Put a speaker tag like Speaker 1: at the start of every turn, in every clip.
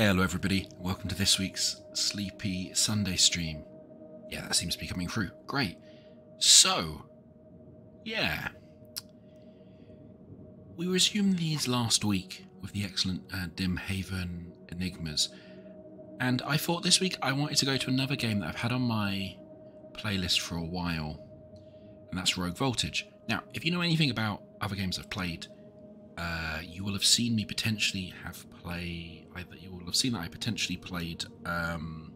Speaker 1: Hey, hello everybody. Welcome to this week's Sleepy Sunday stream. Yeah, that seems to be coming through. Great. So, yeah. We resumed these last week with the excellent uh, Dim Haven Enigmas. And I thought this week I wanted to go to another game that I've had on my playlist for a while. And that's Rogue Voltage. Now, if you know anything about other games I've played, uh, you will have seen me potentially have play. Either you will have seen that I potentially played um,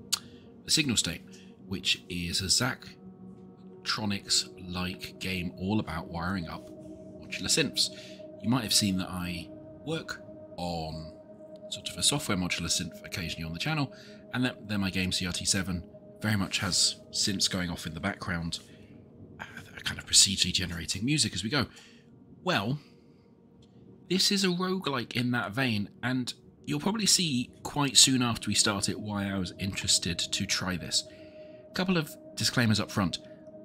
Speaker 1: the Signal State, which is a Zachtronics-like game all about wiring up modular synths. You might have seen that I work on sort of a software modular synth occasionally on the channel, and that then my game CRT7 very much has synths going off in the background, uh, kind of procedurally generating music as we go. Well, this is a roguelike in that vein, and you'll probably see quite soon after we start it why I was interested to try this. A couple of disclaimers up front.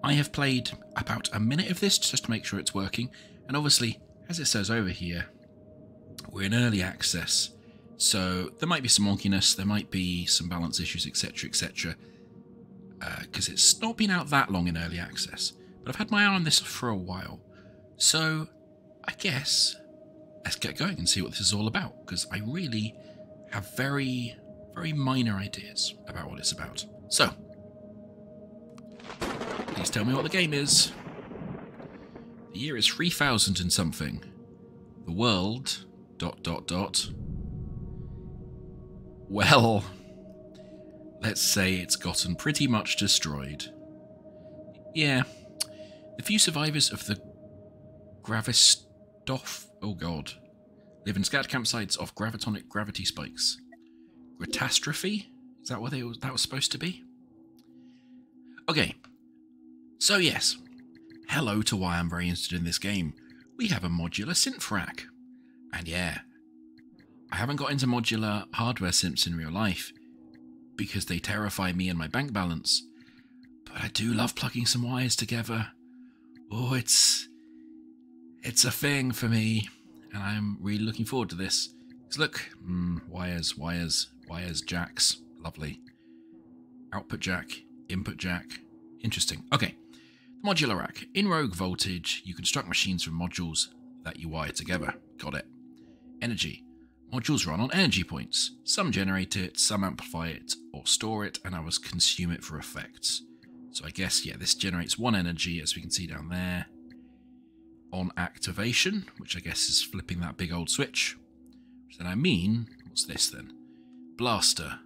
Speaker 1: I have played about a minute of this just to make sure it's working, and obviously, as it says over here, we're in early access, so there might be some wonkiness, there might be some balance issues, etc., etc., because uh, it's not been out that long in early access. But I've had my eye on this for a while, so I guess let's get going and see what this is all about, because I really have very, very minor ideas about what it's about. So, please tell me what the game is. The year is 3000 and something. The world, dot, dot, dot. Well, let's say it's gotten pretty much destroyed. Yeah, the few survivors of the Gravistoff Oh god. Live in scattered campsites of gravitonic gravity spikes. Gratastrophe? Is that what they, that was supposed to be? Okay. So yes. Hello to why I'm very interested in this game. We have a modular synth rack. And yeah. I haven't got into modular hardware synths in real life because they terrify me and my bank balance. But I do love plugging some wires together. Oh, it's it's a thing for me, and I'm really looking forward to this. Because look, mm, wires, wires, wires, jacks, lovely. Output jack, input jack, interesting. Okay, the modular rack. In Rogue Voltage, you construct machines from modules that you wire together. Got it. Energy. Modules run on energy points. Some generate it, some amplify it or store it, and others consume it for effects. So I guess, yeah, this generates one energy, as we can see down there on activation, which I guess is flipping that big old switch. then I mean, what's this then? Blaster.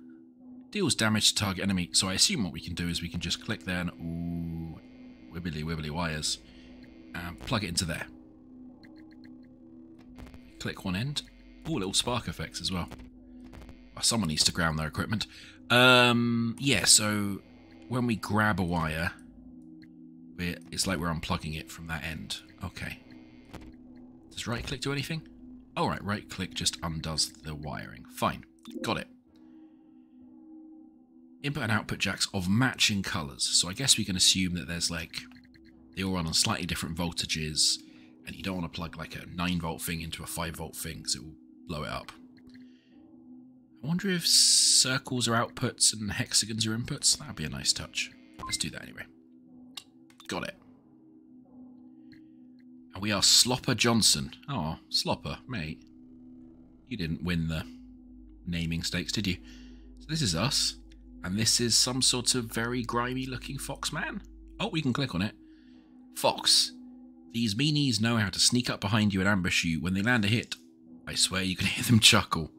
Speaker 1: Deals damage to target enemy. So I assume what we can do is we can just click there and ooh, wibbly wibbly wires, and plug it into there. Click one end. Ooh, little spark effects as well. well someone needs to ground their equipment. Um, yeah, so when we grab a wire, it's like we're unplugging it from that end. Okay. Does right click do anything? All right, right click just undoes the wiring. Fine. Got it. Input and output jacks of matching colors. So I guess we can assume that there's like, they all run on slightly different voltages and you don't want to plug like a 9 volt thing into a 5 volt thing because it will blow it up. I wonder if circles are outputs and hexagons are inputs. That'd be a nice touch. Let's do that anyway. Got it. And we are Slopper Johnson. Oh, Slopper, mate. You didn't win the naming stakes, did you? So this is us. And this is some sort of very grimy looking fox man. Oh, we can click on it. Fox. These meanies know how to sneak up behind you and ambush you. When they land a hit, I swear you can hear them chuckle.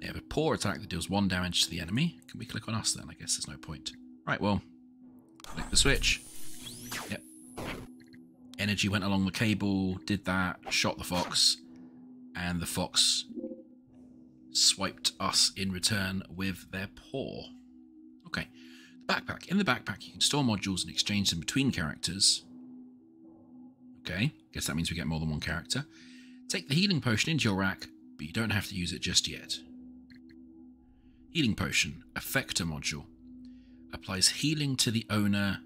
Speaker 1: They have a poor attack that deals one damage to the enemy. Can we click on us then? I guess there's no point. Right, well, click the switch. Yep. Energy went along the cable, did that, shot the fox, and the fox swiped us in return with their paw. Okay. The backpack. In the backpack, you can store modules and exchange them between characters. Okay. Guess that means we get more than one character. Take the healing potion into your rack, but you don't have to use it just yet. Healing potion. Effector module. Applies healing to the owner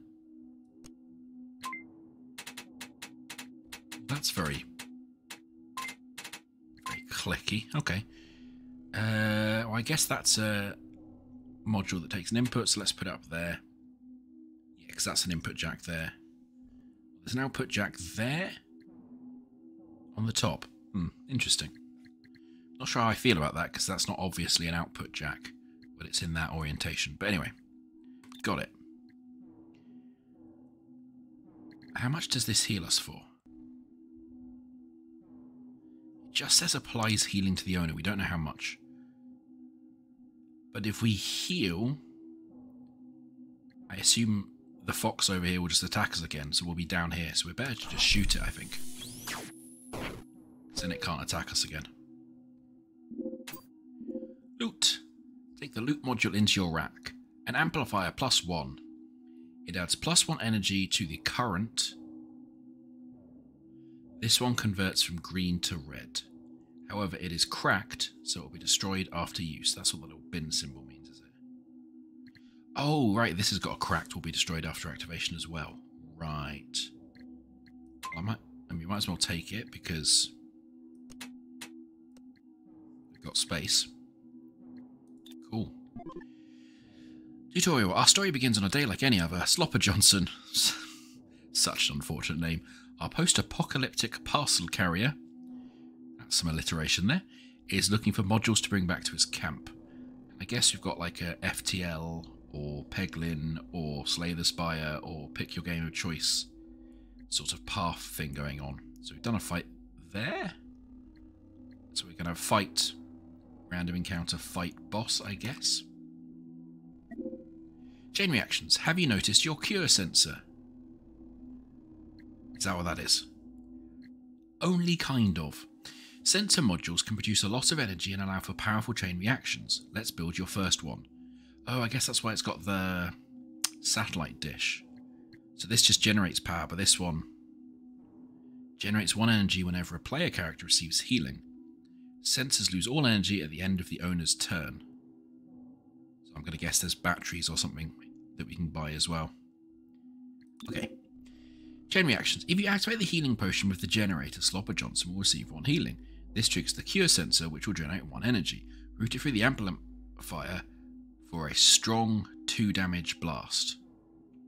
Speaker 1: That's very, very clicky. Okay. Uh, well, I guess that's a module that takes an input, so let's put it up there. Yeah, because that's an input jack there. There's an output jack there on the top. Hmm, interesting. Not sure how I feel about that because that's not obviously an output jack, but it's in that orientation. But anyway, got it. How much does this heal us for? Just says applies healing to the owner. We don't know how much. But if we heal, I assume the fox over here will just attack us again, so we'll be down here. So we're better to just shoot it, I think. Then it can't attack us again. Loot. Take the loot module into your rack. An amplifier plus one. It adds plus one energy to the current. This one converts from green to red. However, it is cracked, so it will be destroyed after use. That's what the little bin symbol means, is it? Oh, right, this has got a cracked, will be destroyed after activation as well. Right. Well, I might, I mean, might as well take it because we've got space. Cool. Tutorial. Our story begins on a day like any other. Slopper Johnson, such an unfortunate name, our post-apocalyptic parcel carrier, that's some alliteration there, is looking for modules to bring back to his camp. I guess we've got like a FTL or Peglin or Slay the Spire or pick your game of choice sort of path thing going on. So we've done a fight there. So we're going to fight, random encounter, fight boss, I guess. Chain reactions. Have you noticed your cure sensor? Is that what that is? Only kind of. Sensor modules can produce a lot of energy and allow for powerful chain reactions. Let's build your first one. Oh, I guess that's why it's got the satellite dish. So this just generates power, but this one generates one energy whenever a player character receives healing. Sensors lose all energy at the end of the owner's turn. So I'm going to guess there's batteries or something that we can buy as well. Okay. Chain reactions. If you activate the healing potion with the generator, Slopper Johnson will receive one healing. This triggers the cure sensor, which will generate one energy. Route it through the amplifier for a strong 2 damage blast.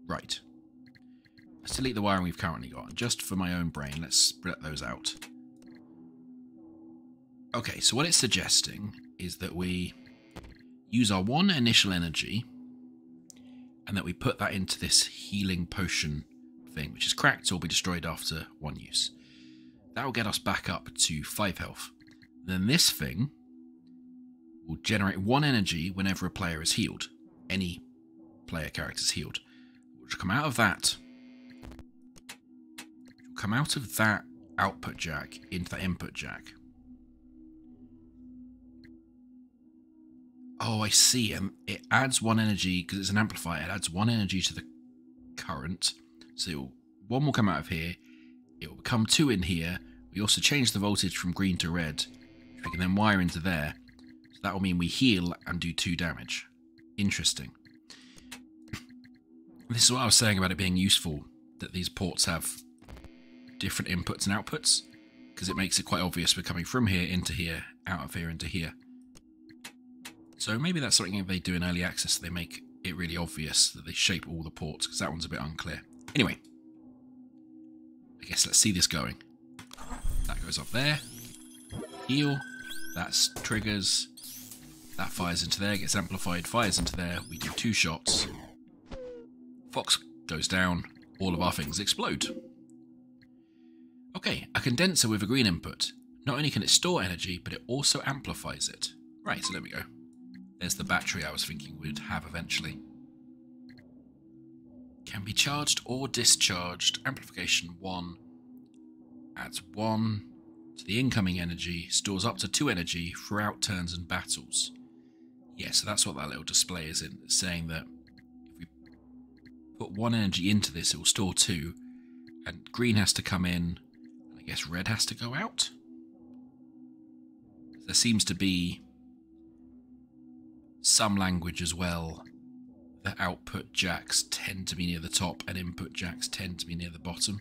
Speaker 1: Right. Let's delete the wiring we've currently got. Just for my own brain, let's split those out. Okay, so what it's suggesting is that we use our one initial energy and that we put that into this healing potion thing, which is cracked, or be destroyed after one use. That will get us back up to 5 health. Then this thing will generate 1 energy whenever a player is healed. Any player character is healed. Which will come out of that. Will come out of that output jack into that input jack. Oh, I see. And it adds one energy because it's an amplifier. It adds one energy to the current. So one will come out of here. It will become two in here. We also change the voltage from green to red. We can then wire into there. So that will mean we heal and do two damage. Interesting. This is what I was saying about it being useful, that these ports have different inputs and outputs, because it makes it quite obvious we're coming from here into here, out of here into here. So maybe that's something they do in early access, they make it really obvious that they shape all the ports, because that one's a bit unclear. Anyway, I guess let's see this going. That goes up there. Heal. That's triggers. That fires into there, gets amplified, fires into there. We do two shots. Fox goes down. All of our things explode. Okay, a condenser with a green input. Not only can it store energy, but it also amplifies it. Right, so there we go. There's the battery I was thinking we'd have eventually. Can be charged or discharged. Amplification 1 adds 1 to the incoming energy, stores up to 2 energy throughout turns and battles. Yeah, so that's what that little display is in, saying that if we put 1 energy into this, it will store 2, and green has to come in, and I guess red has to go out? There seems to be some language as well that output jacks tend to be near the top and input jacks tend to be near the bottom,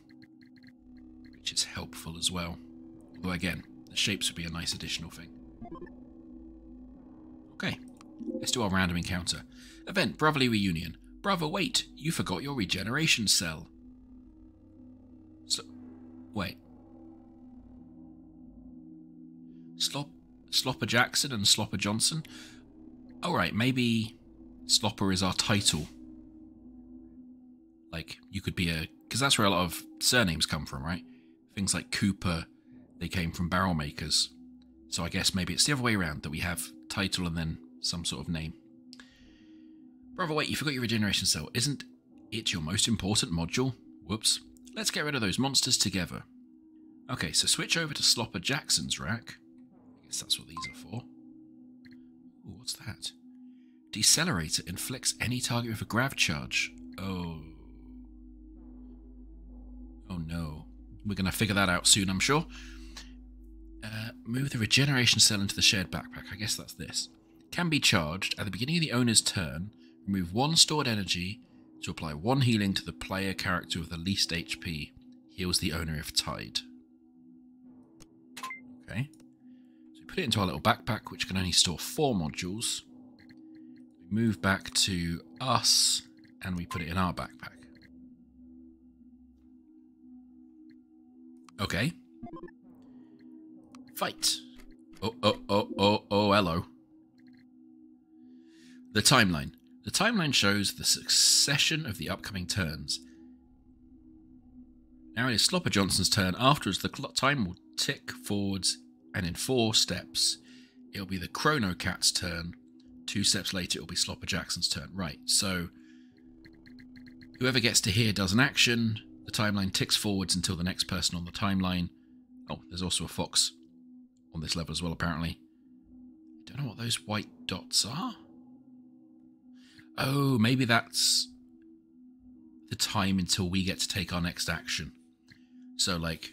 Speaker 1: which is helpful as well. Although again, the shapes would be a nice additional thing. Okay, let's do our random encounter. Event, Brotherly Reunion. Brother, wait, you forgot your regeneration cell. So, wait. Slop, Slopper Jackson and Slopper Johnson? Alright, maybe Slopper is our title. Like, you could be a... Because that's where a lot of surnames come from, right? Things like Cooper, they came from barrel makers. So I guess maybe it's the other way around, that we have title and then some sort of name. Brother, wait, you forgot your regeneration cell. Isn't it your most important module? Whoops. Let's get rid of those monsters together. Okay, so switch over to Slopper Jackson's rack. I guess that's what these are for. Ooh, what's that? Decelerator inflicts any target with a grav charge. Oh. Oh no. We're going to figure that out soon, I'm sure. Uh, move the regeneration cell into the shared backpack. I guess that's this. Can be charged at the beginning of the owner's turn. Remove one stored energy to apply one healing to the player character with the least HP. Heals the owner if tied. Okay. So we put it into our little backpack, which can only store four modules. We move back to us, and we put it in our backpack. Okay. Fight. Oh, oh, oh, oh, oh, hello. The timeline. The timeline shows the succession of the upcoming turns. Now it is Slopper Johnson's turn. Afterwards, the time will tick forwards, and in four steps, it'll be the Chrono Cat's turn. Two steps later, it'll be Slopper Jackson's turn. Right, so whoever gets to here does an action. The timeline ticks forwards until the next person on the timeline. Oh, there's also a fox on this level as well, apparently. I don't know what those white dots are. Oh, maybe that's the time until we get to take our next action. So, like,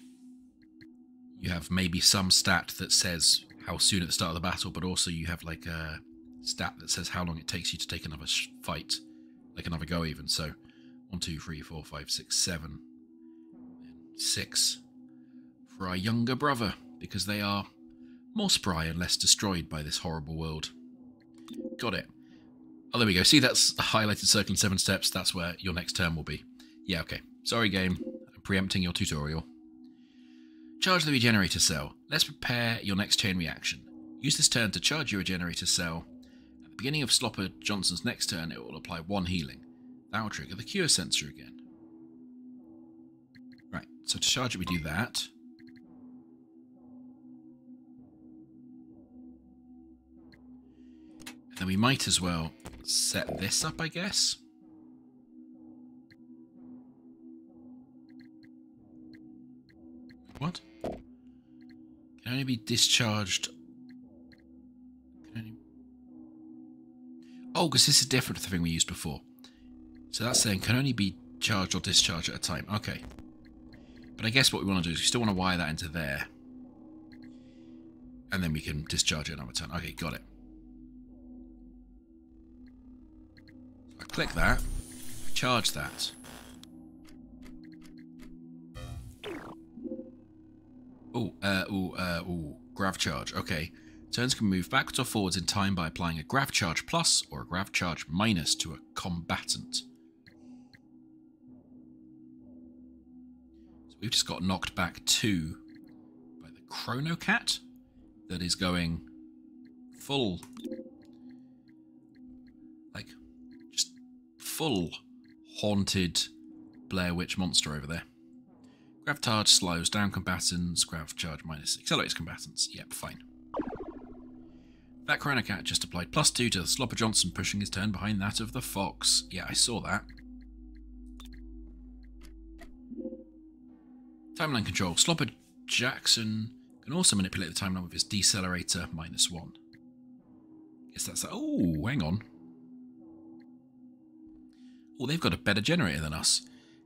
Speaker 1: you have maybe some stat that says how soon at the start of the battle, but also you have, like, a stat that says how long it takes you to take another fight, like another go, even. So, one, two, three, four, five, six, seven, six for our younger brother, because they are more spry and less destroyed by this horrible world. Got it. Oh, there we go. See, that's highlighted circle in seven steps. That's where your next turn will be. Yeah, okay. Sorry, game. I'm preempting your tutorial. Charge the regenerator cell. Let's prepare your next chain reaction. Use this turn to charge your regenerator cell. Beginning of Slopper Johnson's next turn, it will apply one healing. That will trigger the cure sensor again. Right, so to charge it, we do that. And then we might as well set this up, I guess. What? Can only be discharged. Oh, because this is different to the thing we used before. So that's saying can only be charged or discharged at a time. Okay. But I guess what we want to do is we still want to wire that into there. And then we can discharge it another turn. Okay, got it. I click that. I Charge that. Oh, uh, oh, uh, oh, grav charge. Okay. Turns can move backwards or forwards in time by applying a grav charge plus or a grav charge minus to a combatant. So we've just got knocked back two by the Chrono Cat that is going full like, just full haunted Blair Witch monster over there. Grav charge slows down combatants. Grav charge minus accelerates combatants. Yep, fine. That Chronocat just applied plus two to the Slopper Johnson, pushing his turn behind that of the Fox. Yeah, I saw that. Timeline control. Slopper Jackson can also manipulate the timeline with his decelerator minus one. Guess that's... Oh, hang on. Oh, they've got a better generator than us.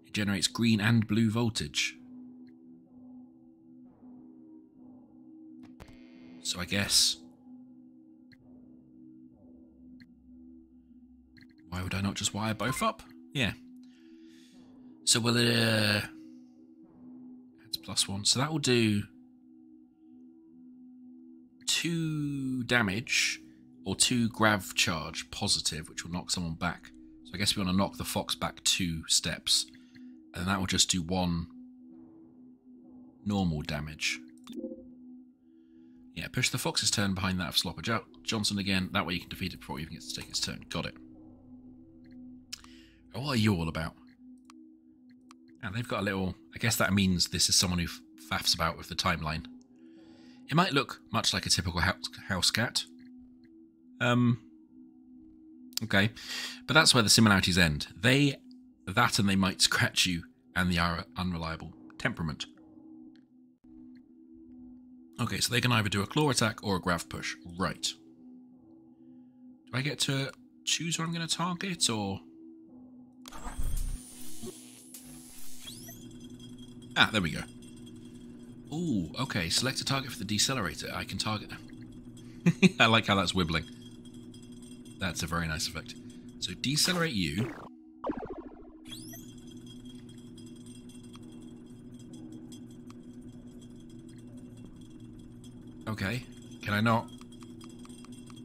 Speaker 1: It generates green and blue voltage. So I guess... Why would I not just wire both up? Yeah. So we'll... it... Uh, adds plus one. So that will do... Two damage or two grav charge positive, which will knock someone back. So I guess we want to knock the fox back two steps. And that will just do one normal damage. Yeah, push the fox's turn behind that of Slopper jo Johnson again. That way you can defeat it before it even gets to take its turn. Got it. What are you all about? And they've got a little... I guess that means this is someone who faffs about with the timeline. It might look much like a typical house, house cat. Um, okay, but that's where the similarities end. They, that and they might scratch you, and the unreliable temperament. Okay, so they can either do a claw attack or a grav push. Right. Do I get to choose what I'm going to target, or... Ah, there we go. Oh, okay. Select a target for the decelerator. I can target them. I like how that's wibbling. That's a very nice effect. So decelerate you. Okay. Can I not?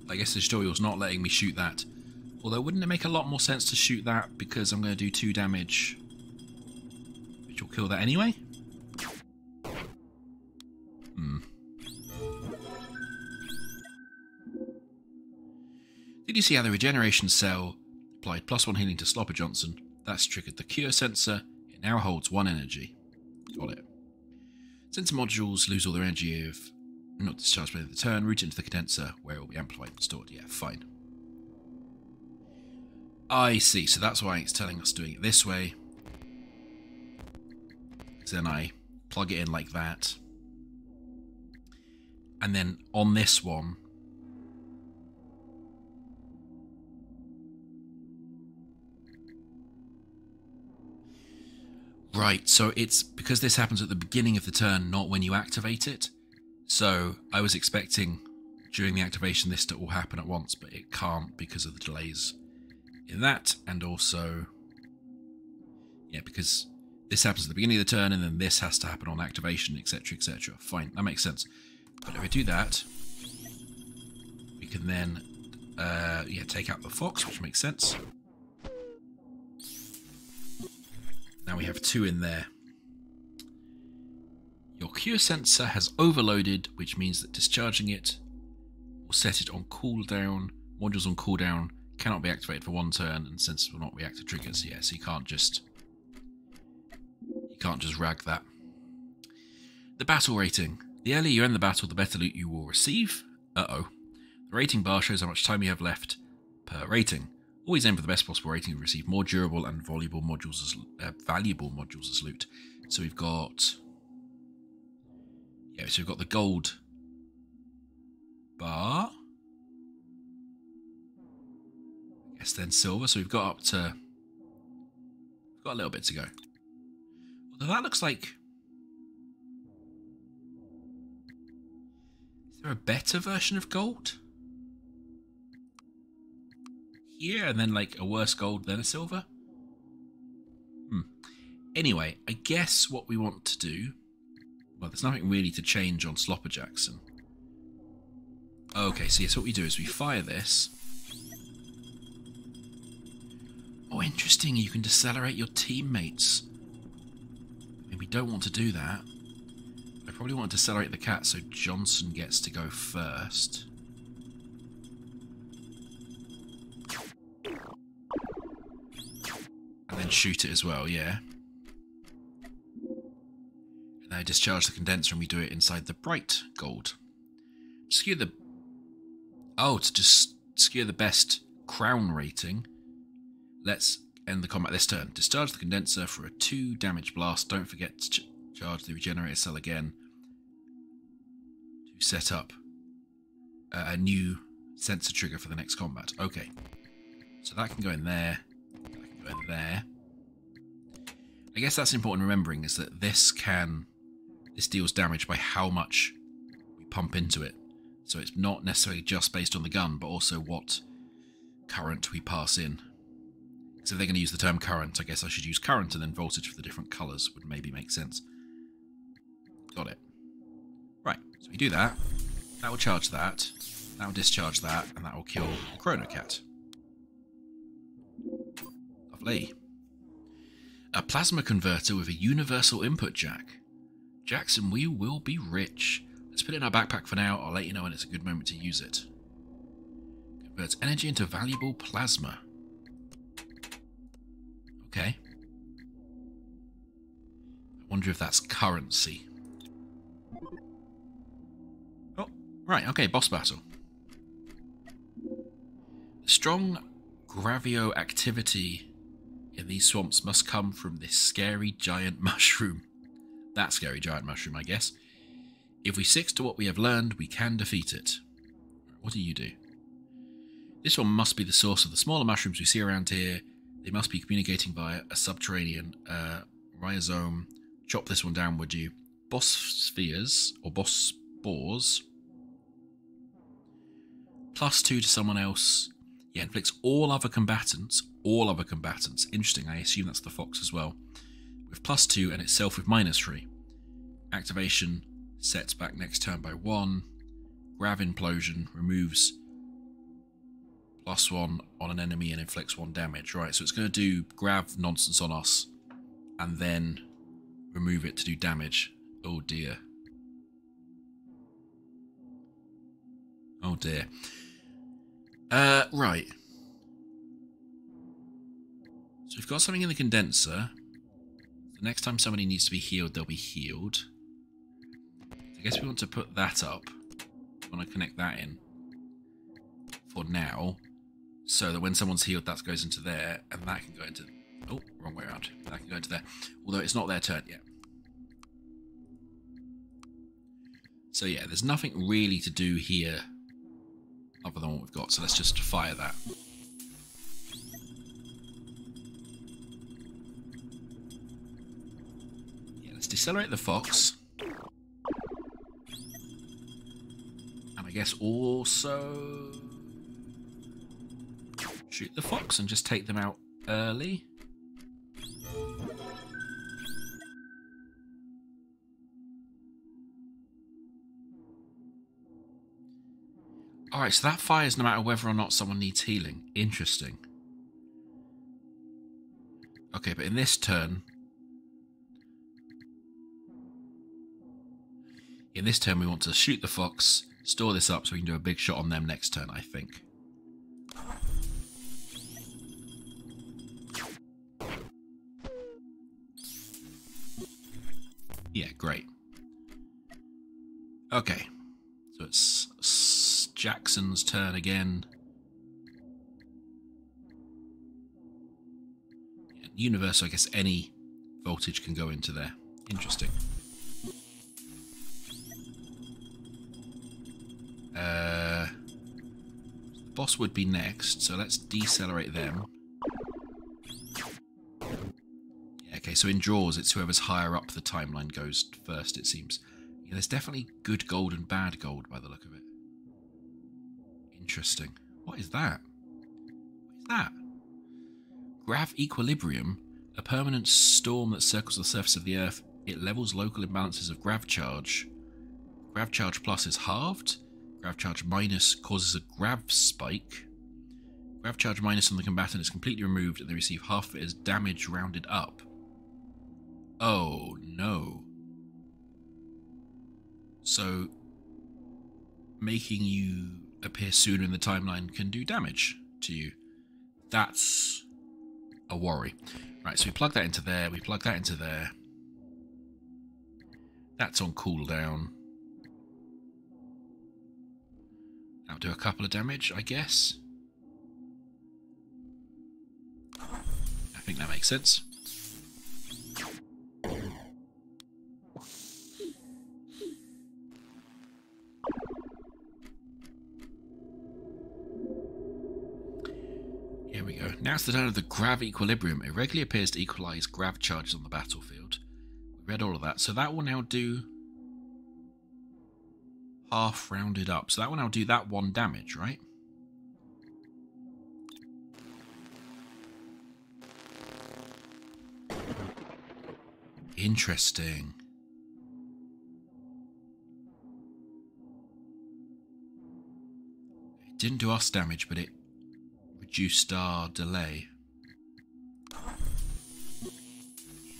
Speaker 1: I guess the tutorial's not letting me shoot that. Although, wouldn't it make a lot more sense to shoot that because I'm going to do 2 damage, which will kill that anyway? Did you see how the regeneration cell applied plus 1 healing to Slopper Johnson? That's triggered the cure sensor. It now holds 1 energy. Got it. Sensor modules lose all their energy if not discharged by the turn, route into the condenser where it will be amplified and stored. Yeah, fine. I see, so that's why it's telling us doing it this way. then I plug it in like that. And then on this one, Right, so it's because this happens at the beginning of the turn, not when you activate it. So I was expecting during the activation this to all happen at once, but it can't because of the delays in that, and also, yeah, because this happens at the beginning of the turn, and then this has to happen on activation, etc., etc. Fine, that makes sense. But if we do that, we can then, uh, yeah, take out the fox, which makes sense. Now we have two in there. Your cure sensor has overloaded, which means that discharging it will set it on cooldown. Modules on cooldown cannot be activated for one turn, and sensors will not react to triggers. Yes, yeah, so you can't just you can't just rag that. The battle rating. The earlier you end the battle, the better loot you will receive. Uh-oh. The rating bar shows how much time you have left per rating. Always aim for the best possible rating to receive more durable and valuable modules as uh, valuable modules as loot. So we've got yeah, so we've got the gold bar. Guess then silver. So we've got up to... We've got a little bit to go. Although that looks like... Is there a better version of gold? Here, and then like a worse gold than a silver? Hmm. Anyway, I guess what we want to do well, there's nothing really to change on Slopper Jackson. Okay, so yes, what we do is we fire this. Oh, interesting, you can decelerate your teammates. Mean, we don't want to do that. I probably want to decelerate the cat so Johnson gets to go first. And then shoot it as well, yeah. And I discharge the condenser and we do it inside the bright gold. Skew the... Oh, to just skew the best crown rating. Let's end the combat this turn. Discharge the condenser for a 2 damage blast. Don't forget to ch charge the regenerator cell again to set up a new sensor trigger for the next combat. Okay. So that can go in there. There. I guess that's important remembering is that this can this deals damage by how much we pump into it. So it's not necessarily just based on the gun, but also what current we pass in. So if they're going to use the term current, I guess I should use current and then voltage for the different colours would maybe make sense. Got it. Right, so we do that. That will charge that. That'll discharge that, and that will kill Chronocat. A plasma converter with a universal input jack. Jackson, we will be rich. Let's put it in our backpack for now. I'll let you know when it's a good moment to use it. Converts energy into valuable plasma. Okay. I wonder if that's currency. Oh, right, okay, boss battle. strong gravio activity in these swamps must come from this scary giant mushroom. That scary giant mushroom, I guess. If we stick to what we have learned, we can defeat it. What do you do? This one must be the source of the smaller mushrooms we see around here. They must be communicating via a subterranean uh, rhizome. Chop this one down, would you? Boss spheres, or boss spores. Plus two to someone else. Yeah, inflicts all other combatants. All other combatants. Interesting, I assume that's the fox as well. With plus two and itself with minus three. Activation sets back next turn by one. Grav implosion removes plus one on an enemy and inflicts one damage. Right, so it's going to do grav nonsense on us and then remove it to do damage. Oh dear. Oh dear. Uh, right. So we've got something in the condenser. The next time somebody needs to be healed, they'll be healed. I guess we want to put that up. We want to connect that in for now. So that when someone's healed, that goes into there, and that can go into... Oh, wrong way around. That can go into there. Although it's not their turn yet. So yeah, there's nothing really to do here other than what we've got. So let's just fire that. Let's decelerate the fox. And I guess also shoot the fox and just take them out early. Alright, so that fires no matter whether or not someone needs healing. Interesting. Okay, but in this turn... In this turn we want to shoot the fox Store this up so we can do a big shot on them next turn, I think. Yeah, great. Okay. So it's Jackson's turn again. Universe, I guess any voltage can go into there. Interesting. Uh, the boss would be next, so let's decelerate them. Yeah, okay, so in draws, it's whoever's higher up the timeline goes first, it seems. Yeah, there's definitely good gold and bad gold by the look of it. Interesting. What is that? What is that? Grav Equilibrium, a permanent storm that circles the surface of the Earth. It levels local imbalances of grav charge. Grav charge plus is halved. Grav charge minus causes a grav spike. Grav charge minus on the combatant is completely removed and they receive half of it as damage rounded up. Oh no. So, making you appear sooner in the timeline can do damage to you. That's a worry. Right, so we plug that into there, we plug that into there. That's on cooldown. Do a couple of damage, I guess. I think that makes sense. Here we go. Now it's the turn of the grav equilibrium. It regularly appears to equalize grav charges on the battlefield. We read all of that. So that will now do half rounded up. So that one I'll do that one damage, right? Interesting. It didn't do us damage, but it reduced our delay.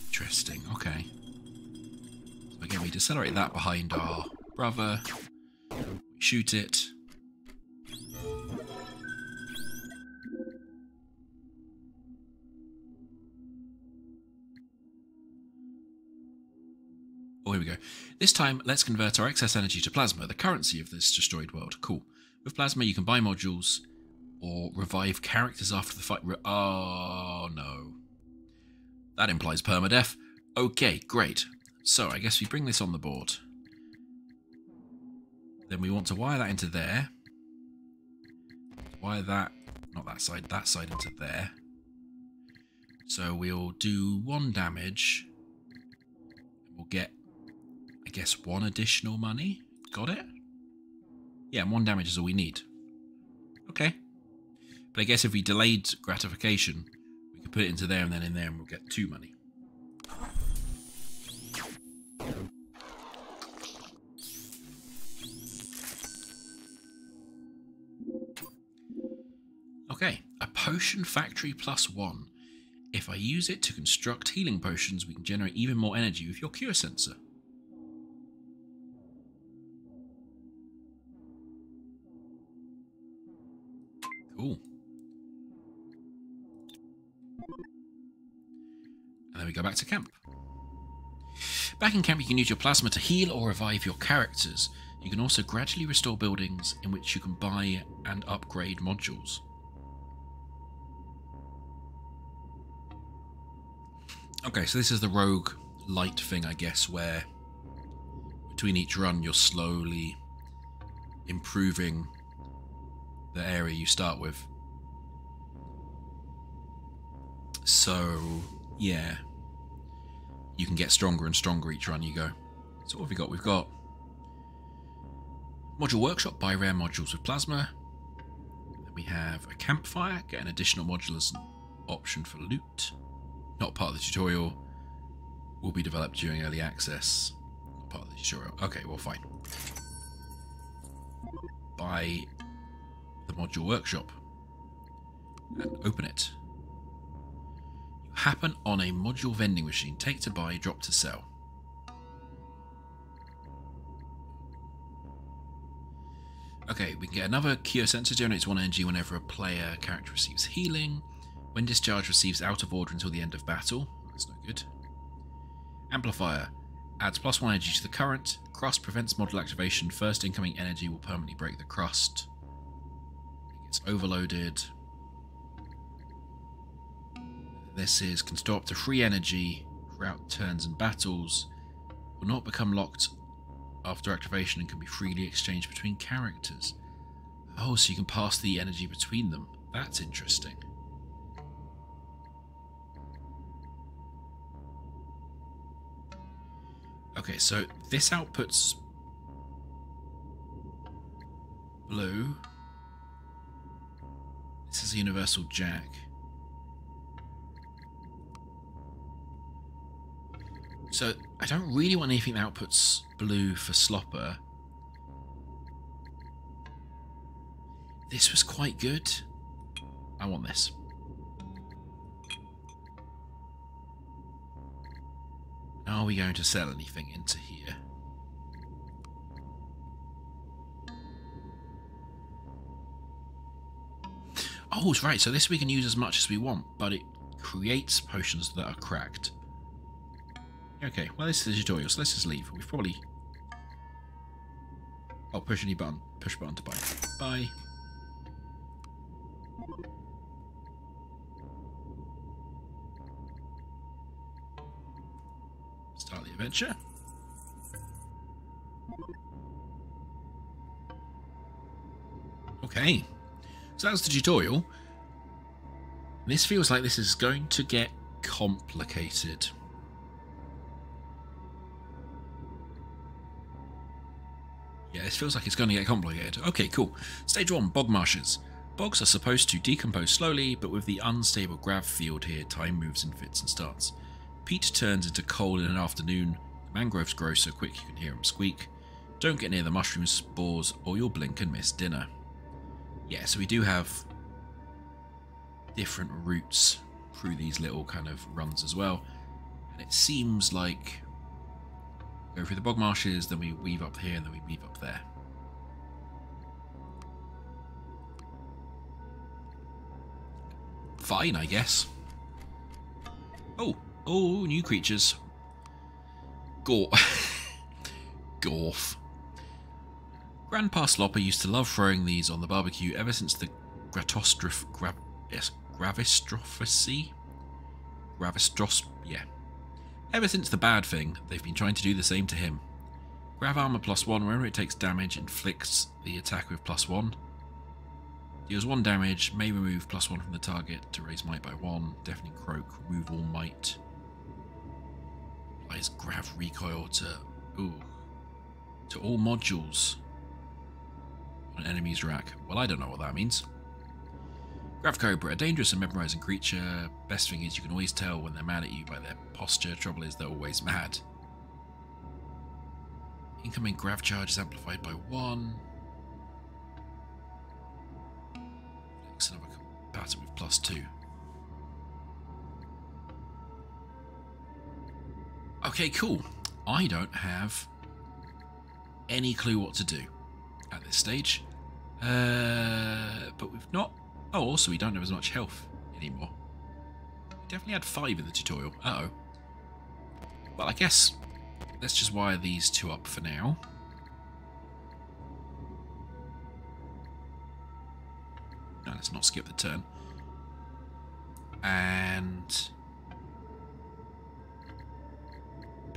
Speaker 1: Interesting, okay. So again, we decelerate that behind our brother. Shoot it. Oh, here we go. This time, let's convert our excess energy to plasma, the currency of this destroyed world. Cool. With plasma, you can buy modules or revive characters after the fight. oh, no. That implies permadeath. Okay, great. So, I guess we bring this on the board. Then we want to wire that into there. Wire that, not that side, that side into there. So we'll do one damage. We'll get I guess one additional money. Got it? Yeah, one damage is all we need. Okay. But I guess if we delayed gratification, we could put it into there and then in there and we'll get two money. Okay, a potion factory plus one. If I use it to construct healing potions, we can generate even more energy with your cure sensor. Cool. And then we go back to camp. Back in camp, you can use your plasma to heal or revive your characters. You can also gradually restore buildings in which you can buy and upgrade modules. Okay, so this is the rogue light thing, I guess, where between each run you're slowly improving the area you start with. So, yeah. You can get stronger and stronger each run you go. So what have we got? We've got Module Workshop, buy rare modules with plasma. Then we have a campfire, get an additional module as an option for loot. Not part of the tutorial. Will be developed during early access. Part of the tutorial. Okay, well fine. Buy the module workshop and open it. You happen on a module vending machine. Take to buy, drop to sell. Okay, we can get another cure sensor generates one energy whenever a player character receives healing. When discharge receives out of order until the end of battle. That's no good. Amplifier adds plus one energy to the current. Crust prevents model activation. First incoming energy will permanently break the crust. It's overloaded. This is can store up to free energy throughout turns and battles. Will not become locked after activation and can be freely exchanged between characters. Oh, so you can pass the energy between them. That's interesting. Okay, so this outputs blue. This is a universal jack. So I don't really want anything that outputs blue for Slopper. This was quite good. I want this. Are we going to sell anything into here? Oh, it's right. So this we can use as much as we want, but it creates potions that are cracked. Okay, well, this is the tutorial, so let's just leave. We've probably... Oh, push any button. Push button to buy. Bye. Adventure. Okay. So that's the tutorial. This feels like this is going to get complicated. Yeah, this feels like it's going to get complicated. Okay, cool. Stage 1, Bog Marshes. Bogs are supposed to decompose slowly, but with the unstable grav field here, time moves in fits and starts. Peat turns into coal in an afternoon. The mangroves grow so quick you can hear them squeak. Don't get near the mushroom spores or you'll blink and miss dinner. Yeah, so we do have different routes through these little kind of runs as well. And it seems like go through the bog marshes, then we weave up here, and then we weave up there. Fine, I guess. Oh, oh, new creatures. Gore. Gorf. Grandpa Slopper used to love throwing these on the barbecue ever since the Gratostroph... Gra yes, Gravistrophacy? Gravistros... yeah. Ever since the bad thing, they've been trying to do the same to him. Grav armor plus one, whenever it takes damage, inflicts the attack with plus one. Deals one damage, may remove plus one from the target to raise might by one. Deafening Croak, remove all might. Applies Grav recoil to. Ooh. To all modules on enemy's rack. Well, I don't know what that means. Grav Cobra, a dangerous and memorizing creature. Best thing is you can always tell when they're mad at you by their posture. Trouble is they're always mad. Incoming Grav charge is amplified by one. Another pattern with plus two. Okay, cool. I don't have any clue what to do at this stage. Uh, but we've not... Oh, also we don't have as much health anymore. We definitely had five in the tutorial. Uh oh Well, I guess let's just wire these two up for now. No, let's not skip the turn. And...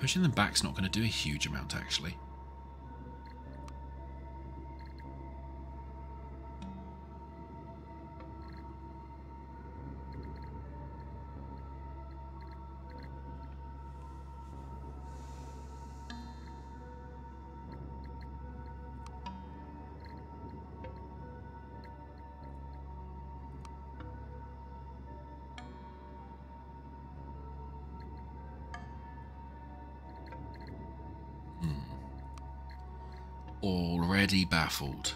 Speaker 1: Pushing them back's not going to do a huge amount, actually. Already baffled.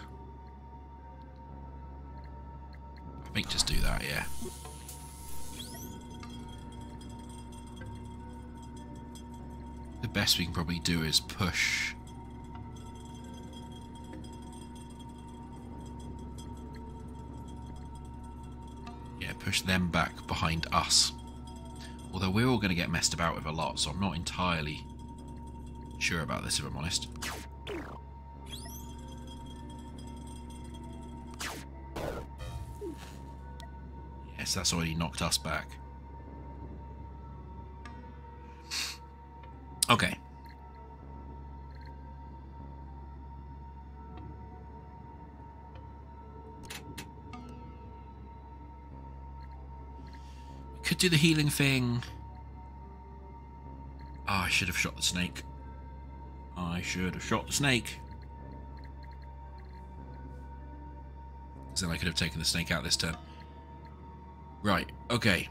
Speaker 1: I think just do that, yeah. The best we can probably do is push... Yeah, push them back behind us. Although we're all going to get messed about with a lot, so I'm not entirely sure about this if I'm honest. That's already knocked us back. Okay. Could do the healing thing. Oh, I should have shot the snake. I should have shot the snake. Because then I could have taken the snake out this turn. Right, okay.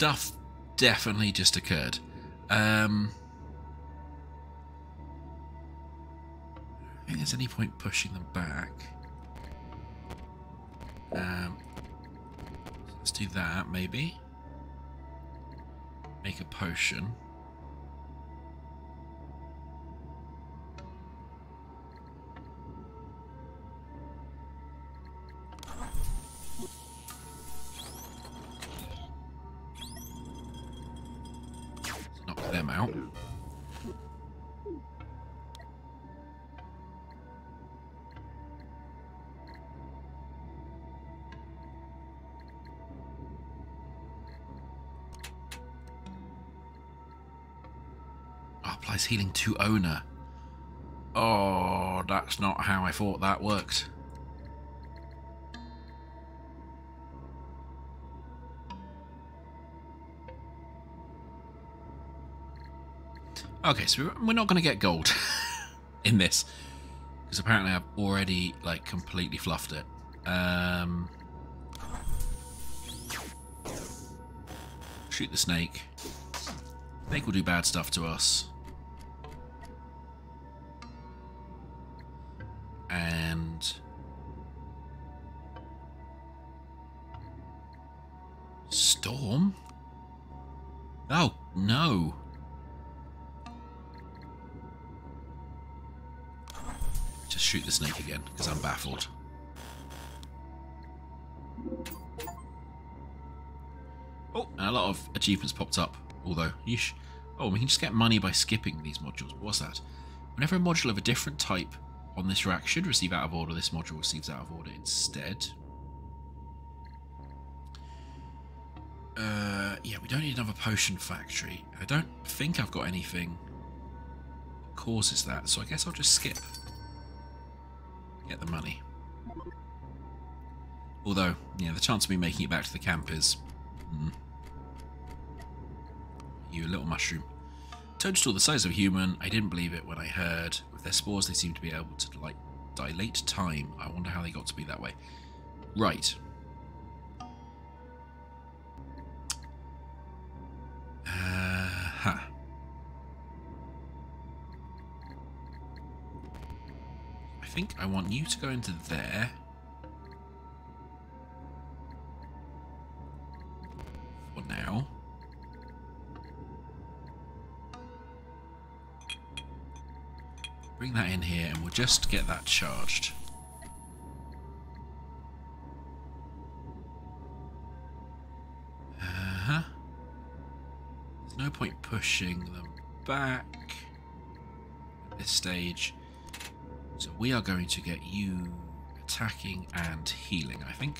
Speaker 1: Stuff definitely just occurred. Um, I think there's any point pushing them back. Um, let's do that, maybe. Make a potion. I thought that worked. Okay, so we're not going to get gold in this. Because apparently I've already, like, completely fluffed it. Um, shoot the snake. Snake will do bad stuff to us. Baffled. Oh, and a lot of achievements popped up. Although, yeesh. Oh, we can just get money by skipping these modules. What's that? Whenever a module of a different type on this rack should receive out of order, this module receives out of order instead. Uh, yeah, we don't need another potion factory. I don't think I've got anything that causes that, so I guess I'll just skip. Get the money. Although, yeah, the chance of me making it back to the camp is... Mm, you little mushroom. Toadstool the size of a human. I didn't believe it when I heard. With their spores, they seem to be able to like dilate time. I wonder how they got to be that way. Right. Think I want you to go into there. For now. Bring that in here and we'll just get that charged. Uh-huh. There's no point pushing them back at this stage. So we are going to get you attacking and healing, I think.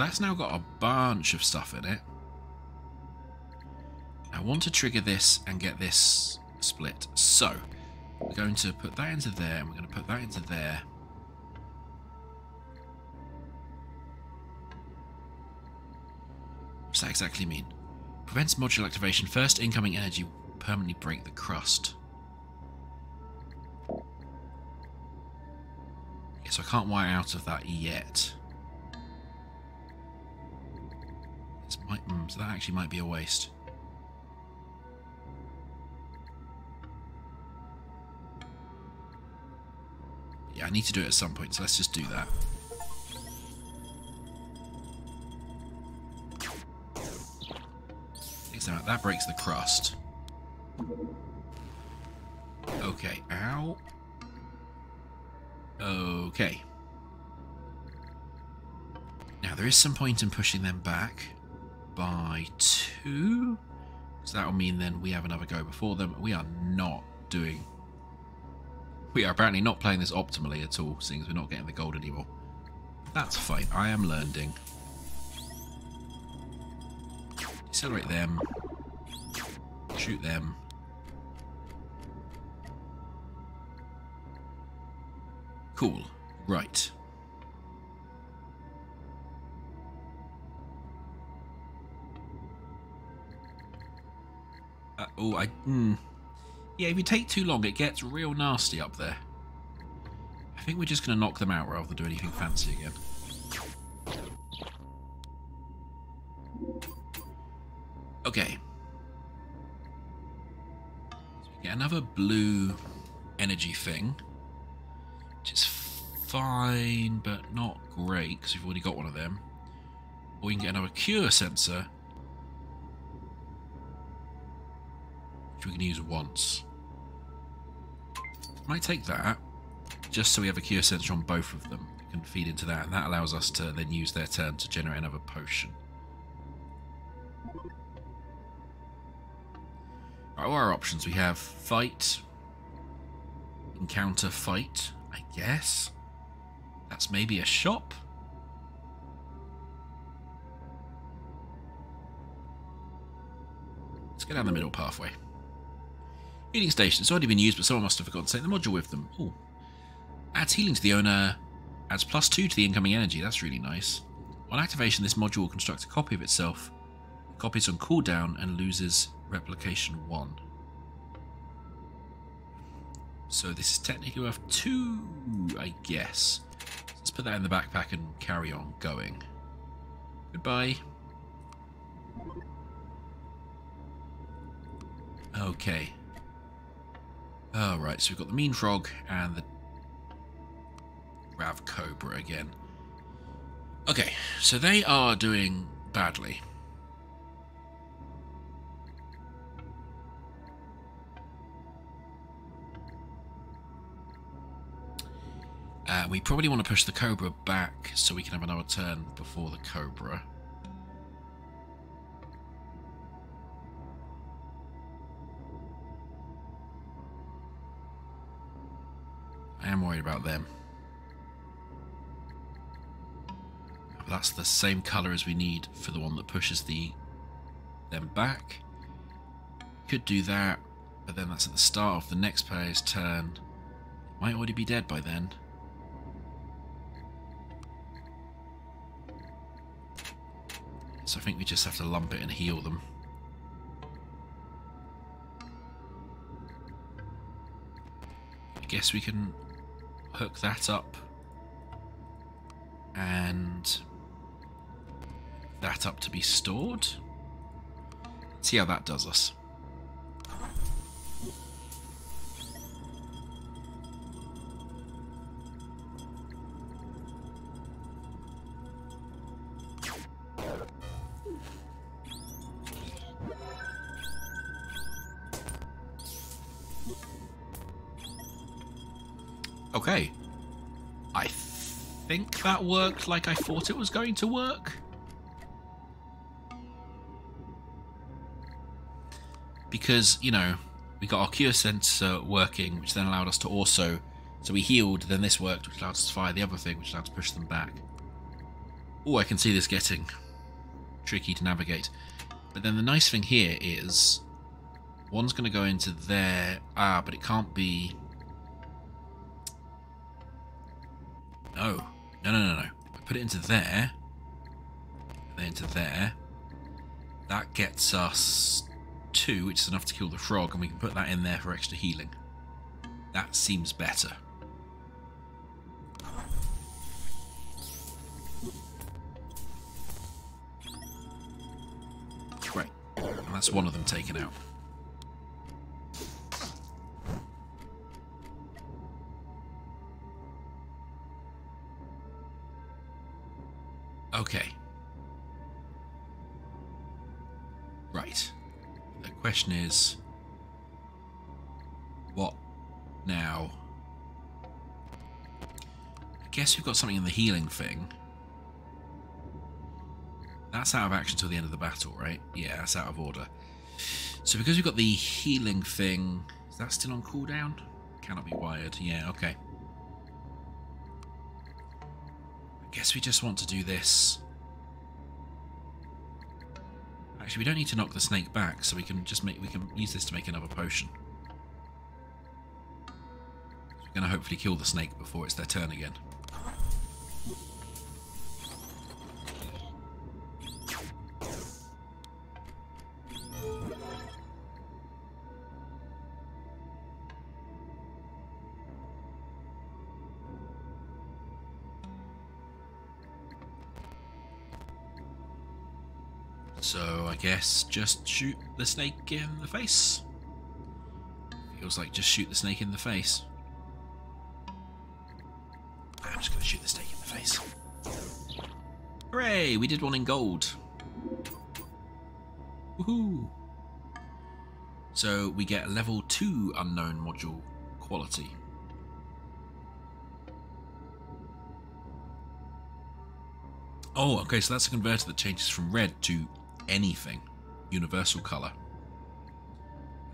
Speaker 1: That's now got a bunch of stuff in it. I want to trigger this and get this split. So, we're going to put that into there, and we're going to put that into there. does that exactly mean? Prevents module activation. First incoming energy permanently break the crust. Okay, so I can't wire out of that yet. So that actually might be a waste. Yeah, I need to do it at some point, so let's just do that. that breaks the crust. Okay, ow. Okay. Now, there is some point in pushing them back by two. So that will mean then we have another go before them. We are not doing... We are apparently not playing this optimally at all, seeing as we're not getting the gold anymore. That's fine. I am learning. Accelerate them. Shoot them. Cool. Right. Oh, I... Mm. Yeah, if you take too long, it gets real nasty up there. I think we're just going to knock them out rather than do anything fancy again. Okay. Get another blue energy thing, which is fine, but not great, because we've already got one of them. Or we can get another cure sensor, we can use once. Might take that. just so we have a cure sensor on both of them. We can feed into that, and that allows us to then use their turn to generate another potion. Right, what are our options? We have fight, encounter, fight, I guess. That's maybe a shop. Let's go down the middle pathway. Healing station. It's already been used, but someone must have forgotten to take the module with them. Oh. Adds healing to the owner. Adds plus two to the incoming energy. That's really nice. On activation, this module will construct a copy of itself. Copy is on cooldown and loses replication one. So this is technically worth two, I guess. Let's put that in the backpack and carry on going. Goodbye. Okay. Alright, so we've got the Mean Frog and the Grav Cobra again. Okay, so they are doing badly. Uh, we probably want to push the Cobra back so we can have another turn before the Cobra. About them. That's the same colour as we need for the one that pushes the them back. Could do that, but then that's at the start of the next player's turn. Might already be dead by then. So I think we just have to lump it and heal them. I guess we can hook that up and that up to be stored. See how that does us. Worked like I thought it was going to work. Because, you know, we got our cure sensor working, which then allowed us to also... So we healed, then this worked, which allowed us to fire the other thing, which allowed to push them back. Oh, I can see this getting tricky to navigate. But then the nice thing here is... One's going to go into there... Ah, but it can't be... No. No, no, no, no. Put it into there. Then into there. That gets us two, which is enough to kill the frog, and we can put that in there for extra healing. That seems better. Right. And that's one of them taken out. Okay. Right. The question is... What now? I guess we've got something in the healing thing. That's out of action till the end of the battle, right? Yeah, that's out of order. So because we've got the healing thing... Is that still on cooldown? Cannot be wired. Yeah, okay. Guess we just want to do this. Actually, we don't need to knock the snake back, so we can just make we can use this to make another potion. we're going to hopefully kill the snake before it's their turn again. guess just shoot the snake in the face. Feels like just shoot the snake in the face. I'm just going to shoot the snake in the face. Hooray! We did one in gold. Woohoo! So we get level 2 unknown module quality. Oh, okay, so that's a converter that changes from red to anything. Universal color.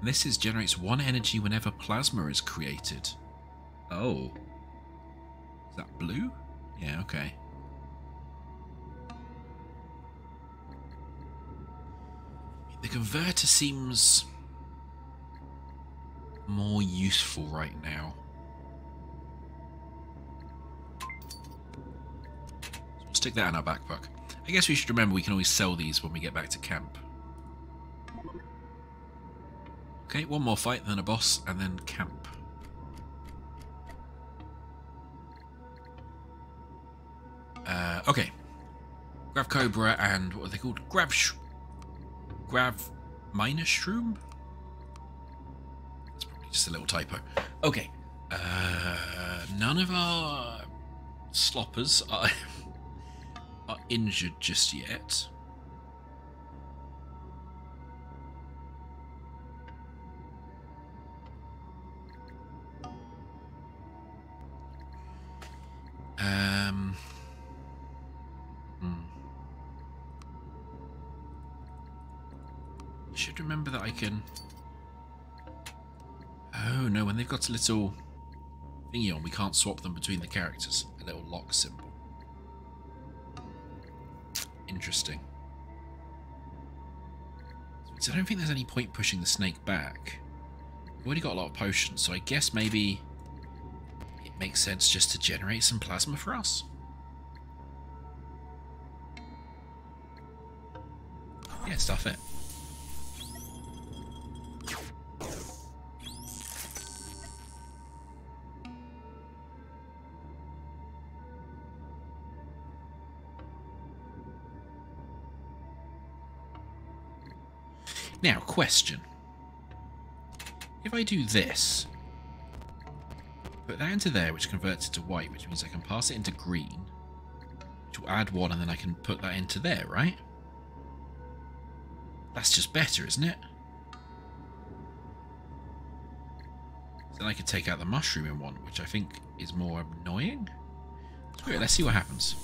Speaker 1: And this is generates one energy whenever plasma is created. Oh. Is that blue? Yeah, okay. The converter seems more useful right now. So we'll stick that in our backpack. I guess we should remember we can always sell these when we get back to camp. Okay, one more fight, then a boss, and then camp. Uh, okay. Grav Cobra and what are they called? Grav Sh Grav Minus Shroom? That's probably just a little typo. Okay. Uh, none of our sloppers are, are injured just yet. Um. Hmm. should remember that I can. Oh no, when they've got a little thingy on, we can't swap them between the characters. A little lock symbol. Interesting. So I don't think there's any point pushing the snake back. We've already got a lot of potions, so I guess maybe it makes sense just to generate some plasma for us. Yeah, stuff it. Question. If I do this, Put that into there, which converts it to white, which means I can pass it into green, which will add one, and then I can put that into there, right? That's just better, isn't it? Then I could take out the mushroom in one, which I think is more annoying. Let's see what happens.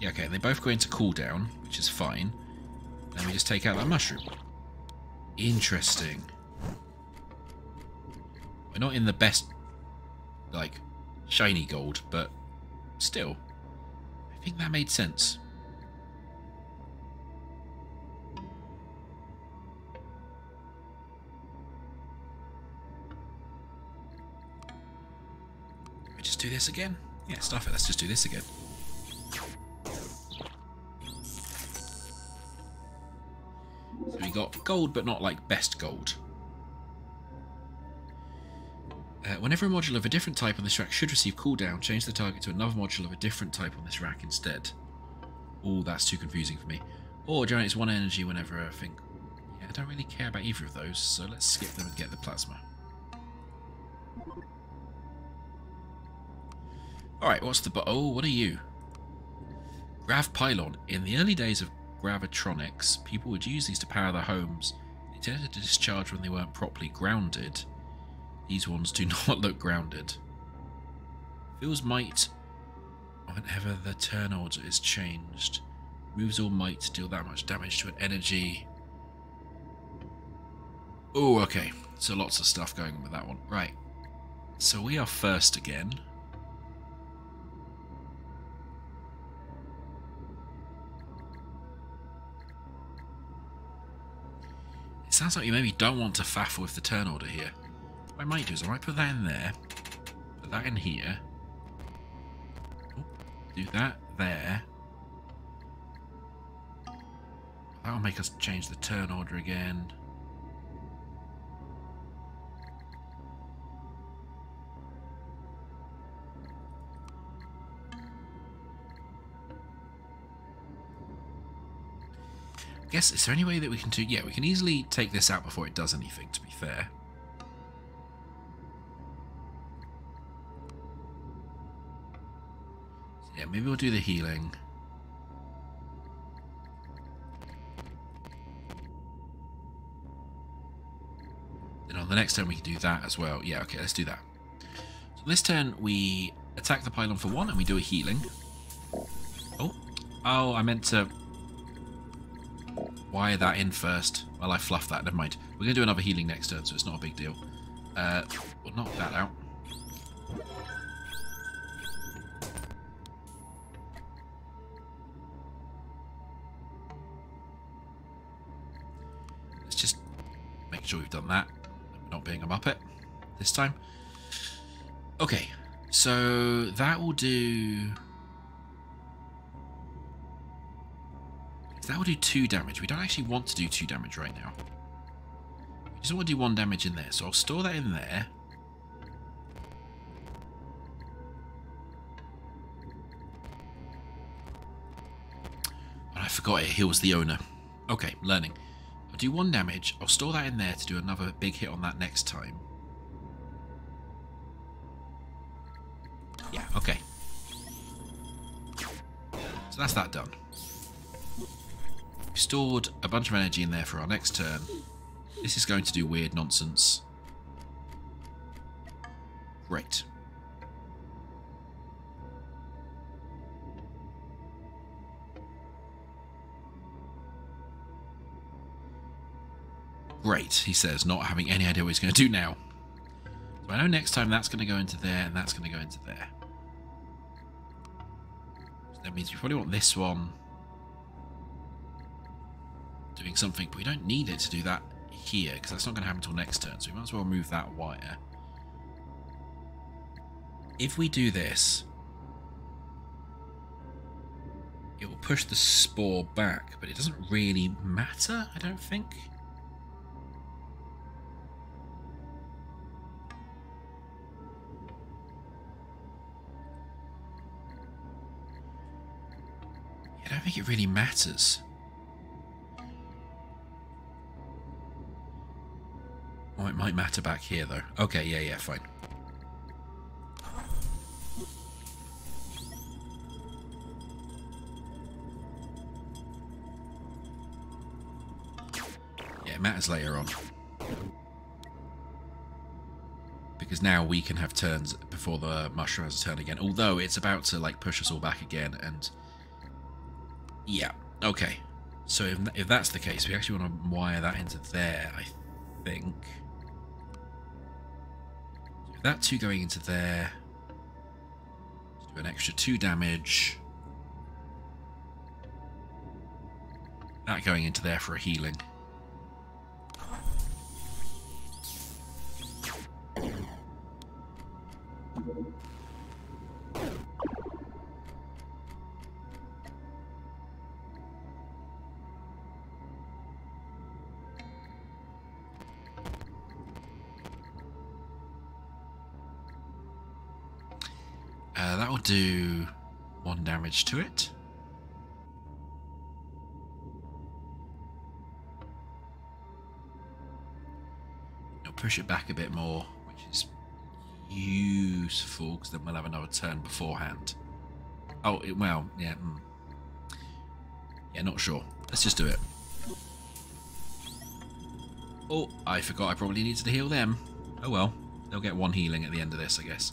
Speaker 1: Yeah, okay, they both go into cooldown, which is fine. Then we just take out that mushroom. Interesting. We're not in the best, like, shiny gold, but still, I think that made sense. Let me just do this again? Yeah, stuff it. Let's just do this again. Gold, but not like best gold. Uh, whenever a module of a different type on this rack should receive cooldown, change the target to another module of a different type on this rack instead. Oh, that's too confusing for me. Or generates one energy whenever I think... Yeah, I don't really care about either of those, so let's skip them and get the plasma. Alright, what's the... Oh, what are you? Grav Pylon. In the early days of gravitronics, people would use these to power their homes. They tended to discharge when they weren't properly grounded. These ones do not look grounded. Feels might whenever the turn order is changed. Moves all might to deal that much damage to an energy. Oh, okay. So lots of stuff going on with that one. Right. So we are first again. Sounds like you maybe don't want to faff with the turn order here. What I might do is I might put that in there, put that in here, oh, do that there. That'll make us change the turn order again. Guess, is there any way that we can do... Yeah, we can easily take this out before it does anything, to be fair. Yeah, maybe we'll do the healing. Then on the next turn we can do that as well. Yeah, okay, let's do that. So this turn we attack the pylon for one, and we do a healing. Oh, oh, I meant to wire that in first. Well, I fluffed that. Never mind. We're going to do another healing next turn, so it's not a big deal. Uh, we'll knock that out. Let's just make sure we've done that. Not being a muppet this time. Okay, so that will do... That will do two damage. We don't actually want to do two damage right now. We just want to do one damage in there. So I'll store that in there. I forgot it heals the owner. Okay, learning. I'll do one damage. I'll store that in there to do another big hit on that next time. Yeah, okay. So that's that done. We stored a bunch of energy in there for our next turn. This is going to do weird nonsense. Great. Great, he says, not having any idea what he's going to do now. So I know next time that's going to go into there and that's going to go into there. So that means we probably want this one doing something, but we don't need it to do that here because that's not going to happen until next turn. So we might as well move that wire. If we do this, it will push the spore back, but it doesn't really matter, I don't think. I don't think it really matters. Oh, it might matter back here, though. Okay, yeah, yeah, fine. Yeah, it matters later on. Because now we can have turns before the mushroom has a turn again. Although it's about to, like, push us all back again, and... Yeah, okay. So if, if that's the case, we actually want to wire that into there, I think. That two going into there. do an extra two damage. That going into there for a healing. Do one damage to it. It'll push it back a bit more, which is useful because then we'll have another turn beforehand. Oh, it, well, yeah. Mm. Yeah, not sure. Let's just do it. Oh, I forgot I probably needed to heal them. Oh well, they'll get one healing at the end of this, I guess.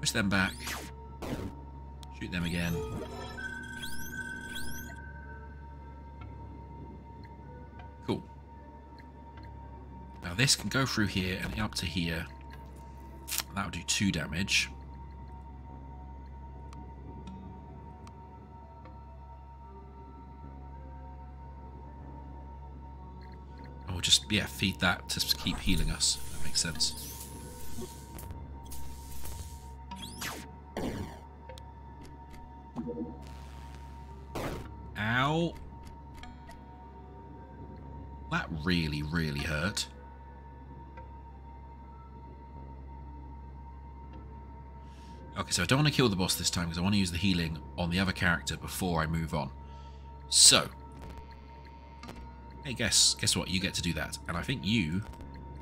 Speaker 1: Push them back. Shoot them again. Cool. Now this can go through here and up to here. That'll do two damage. We'll just, yeah, feed that to keep healing us. That makes sense. Ow. That really, really hurt. Okay, so I don't want to kill the boss this time because I want to use the healing on the other character before I move on. So, hey, guess guess what? You get to do that, and I think you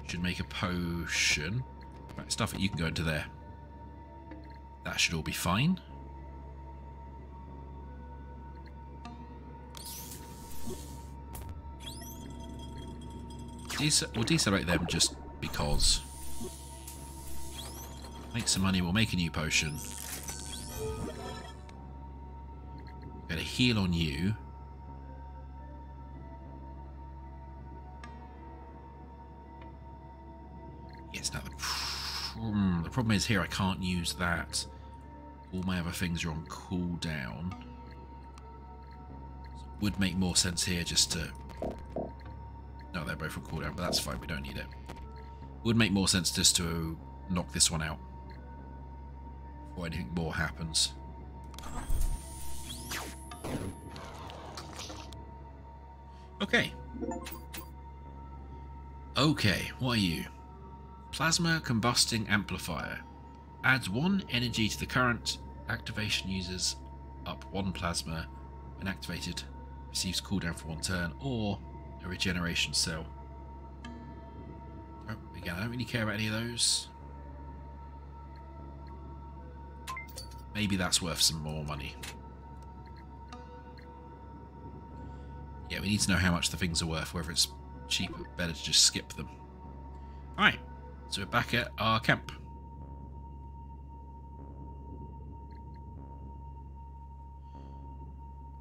Speaker 1: should make a potion. Right, stuff it. You can go into there. That should all be fine. We'll decelerate them just because. Make some money, we'll make a new potion. Get a heal on you. Yes, now the, hmm, the problem is here I can't use that. All my other things are on cooldown. So would make more sense here just to... No, they're both on cooldown, but that's fine, we don't need it. Would make more sense just to knock this one out before anything more happens. Okay. Okay, what are you? Plasma Combusting Amplifier. Adds one energy to the current. Activation uses up one plasma. When activated, receives cooldown for one turn, or a regeneration cell. Oh, again, I don't really care about any of those. Maybe that's worth some more money. Yeah, we need to know how much the things are worth, whether it's cheaper, better to just skip them. Alright, so we're back at our camp.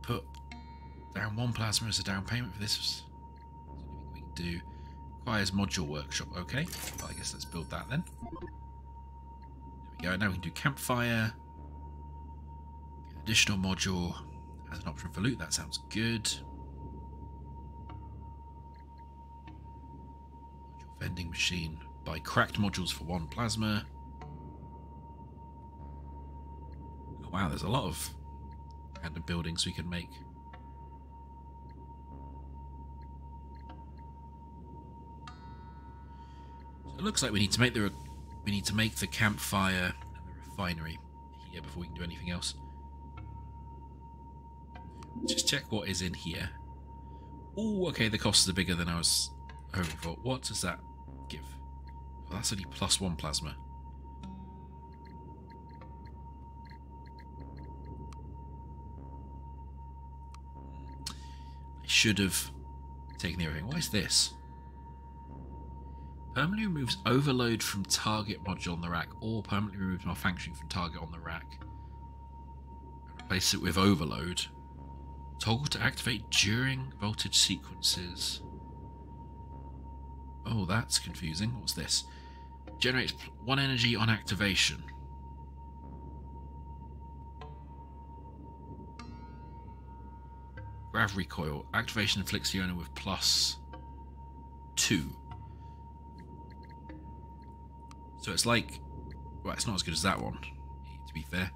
Speaker 1: Put down one plasma as a down payment for this. Do. Requires module workshop, okay. Well, I guess let's build that then. There we go, now we can do campfire. Additional module as an option for loot, that sounds good. Module vending machine. Buy cracked modules for one plasma. Oh, wow, there's a lot of random buildings we can make. Looks like we need to make the we need to make the campfire and the refinery here before we can do anything else. Just check what is in here. Oh, okay, the costs are bigger than I was hoping for. What does that give? Well, that's only plus one plasma. I should have taken the everything. What is this? Permanently removes overload from target module on the rack or permanently removes malfunctioning from target on the rack. And replace it with overload. Toggle to activate during voltage sequences. Oh, that's confusing. What's this? Generates one energy on activation. Grav recoil. Activation inflicts the owner with plus two. So it's like... Well, it's not as good as that one, to be fair.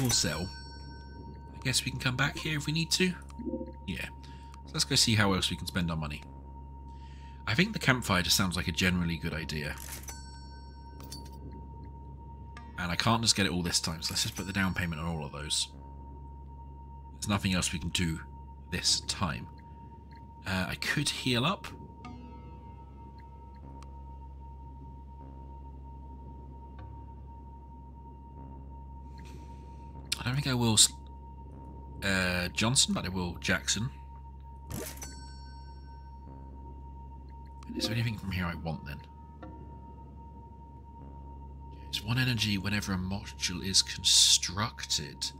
Speaker 1: We'll sell. I guess we can come back here if we need to. Yeah. So let's go see how else we can spend our money. I think the campfire just sounds like a generally good idea. And I can't just get it all this time, so let's just put the down payment on all of those. There's nothing else we can do this time. Uh, I could heal up. I don't think I will uh, Johnson, but I will Jackson. Is there anything from here I want then? It's one energy whenever a module is constructed.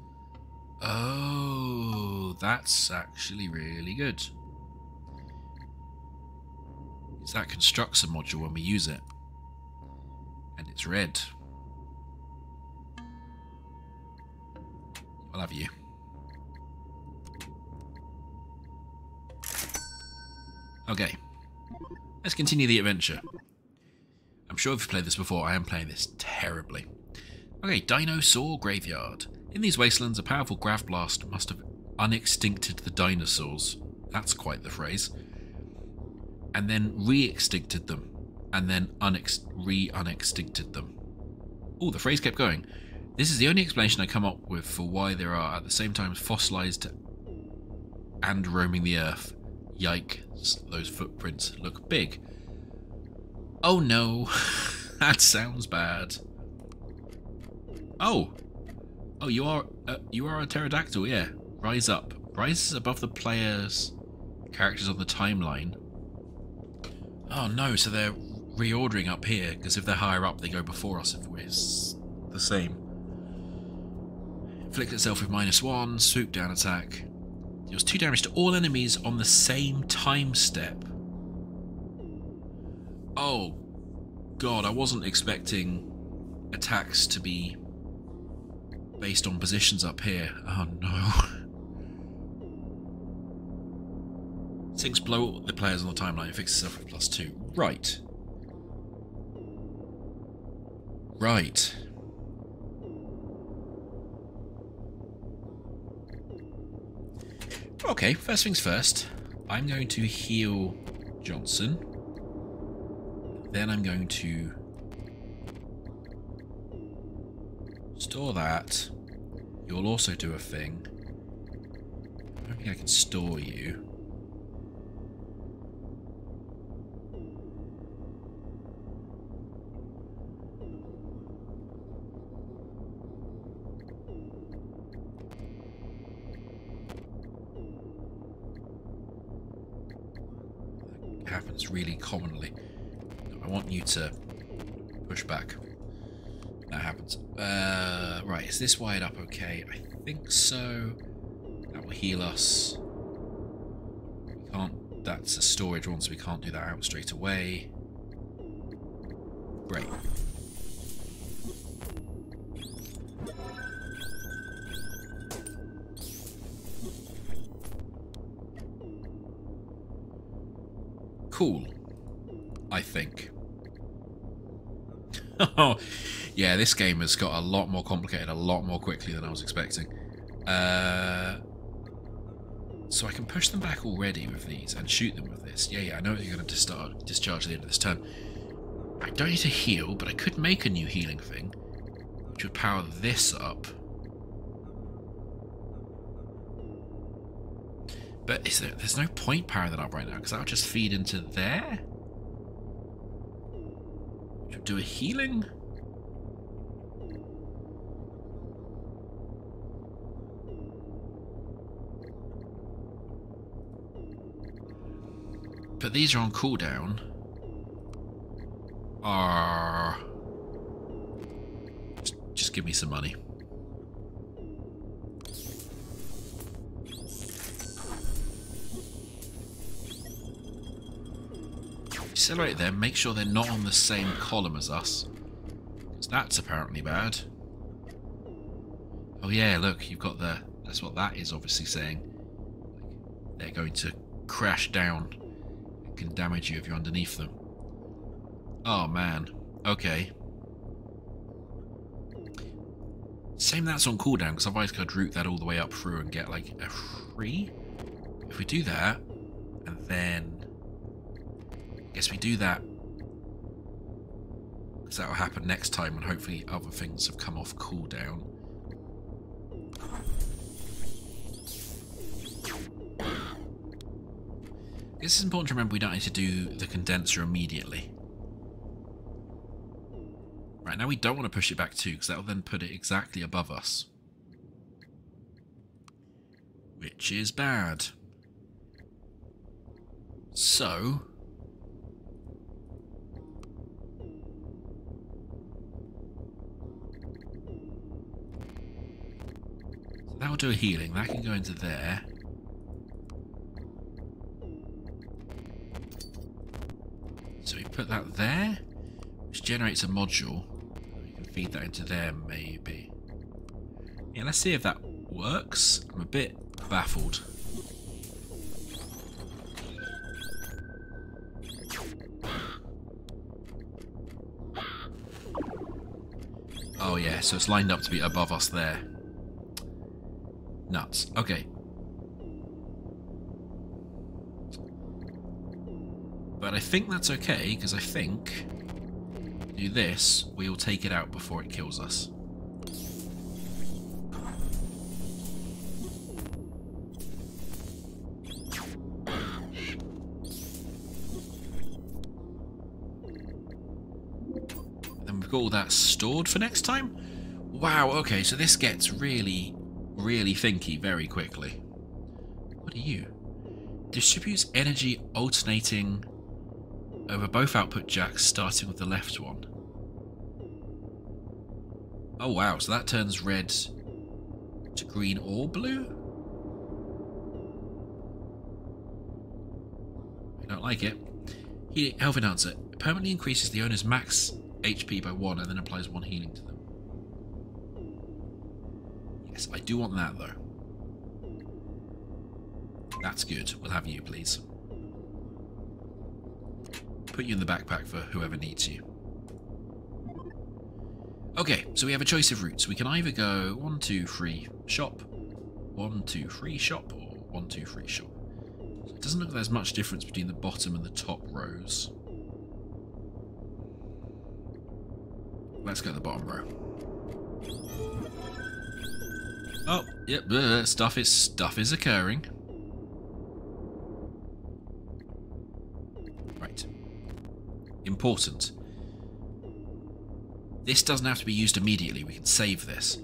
Speaker 1: Oh, that's actually really good. Because that constructs a module when we use it. And it's red. I'll have you. Okay. Let's continue the adventure. I'm sure if you've played this before, I am playing this terribly. Okay, Dinosaur Graveyard. In these wastelands, a powerful grav blast must have unextincted the dinosaurs. That's quite the phrase. And then re-extincted them. And then unex re-unextincted them. Oh, the phrase kept going. This is the only explanation I come up with for why there are at the same time fossilized and roaming the earth. Yikes, those footprints look big. Oh no, that sounds bad. Oh, oh, you are uh, you are a pterodactyl, yeah. Rise up, rises above the player's characters on the timeline. Oh no, so they're reordering up here, because if they're higher up, they go before us if we're the same. Inflict itself with minus one, swoop down attack. Deals two damage to all enemies on the same time step. Oh, God, I wasn't expecting attacks to be based on positions up here. Oh no. Sinks the players on the timeline, fixes itself with plus two. Right. Right. Okay, first things first. I'm going to heal Johnson. Then I'm going to store that. You'll also do a thing. I don't think I can store you. Really commonly. I want you to push back. That happens. Uh, right, is this wired up okay? I think so. That will heal us. We can't... That's a storage one, so we can't do that out straight away. Great. Cool. I think. Oh, yeah, this game has got a lot more complicated a lot more quickly than I was expecting. Uh, so I can push them back already with these and shoot them with this. Yeah, yeah, I know you're going to start discharge at the end of this turn. I don't need to heal, but I could make a new healing thing, which would power this up. But is there, there's no point powering that up right now, because that'll just feed into there? Should do a healing? But these are on cooldown. Are just, just give me some money. Accelerate them, make sure they're not on the same column as us. Because that's apparently bad. Oh yeah, look, you've got the... That's what that is obviously saying. They're going to crash down and can damage you if you're underneath them. Oh man. Okay. Same that's on cooldown, because otherwise I could route that all the way up through and get like a free. If we do that, and then guess we do that. Because that will happen next time when hopefully other things have come off cooldown. It's important to remember we don't need to do the condenser immediately. Right, now we don't want to push it back too, because that will then put it exactly above us. Which is bad. So, That will do a healing. That can go into there. So we put that there, which generates a module. We can feed that into there, maybe. Yeah, let's see if that works. I'm a bit baffled. Oh yeah, so it's lined up to be above us there. Nuts. Okay. But I think that's okay, because I think do this, we'll take it out before it kills us. Then we've got all that stored for next time? Wow, okay, so this gets really really thinky very quickly. What are you? Distributes energy alternating over both output jacks, starting with the left one. Oh wow, so that turns red to green or blue? I don't like it. He, health enhancer permanently increases the owner's max HP by one and then applies one healing to them. Yes, I do want that though. That's good. We'll have you, please. Put you in the backpack for whoever needs you. Okay, so we have a choice of routes. We can either go one, two, three, shop, one, two, three, shop, or one, two, three, shop. So it doesn't look like there's much difference between the bottom and the top rows. Let's go to the bottom row. Oh, yep, uh, stuff is stuff is occurring. Right. Important. This doesn't have to be used immediately, we can save this.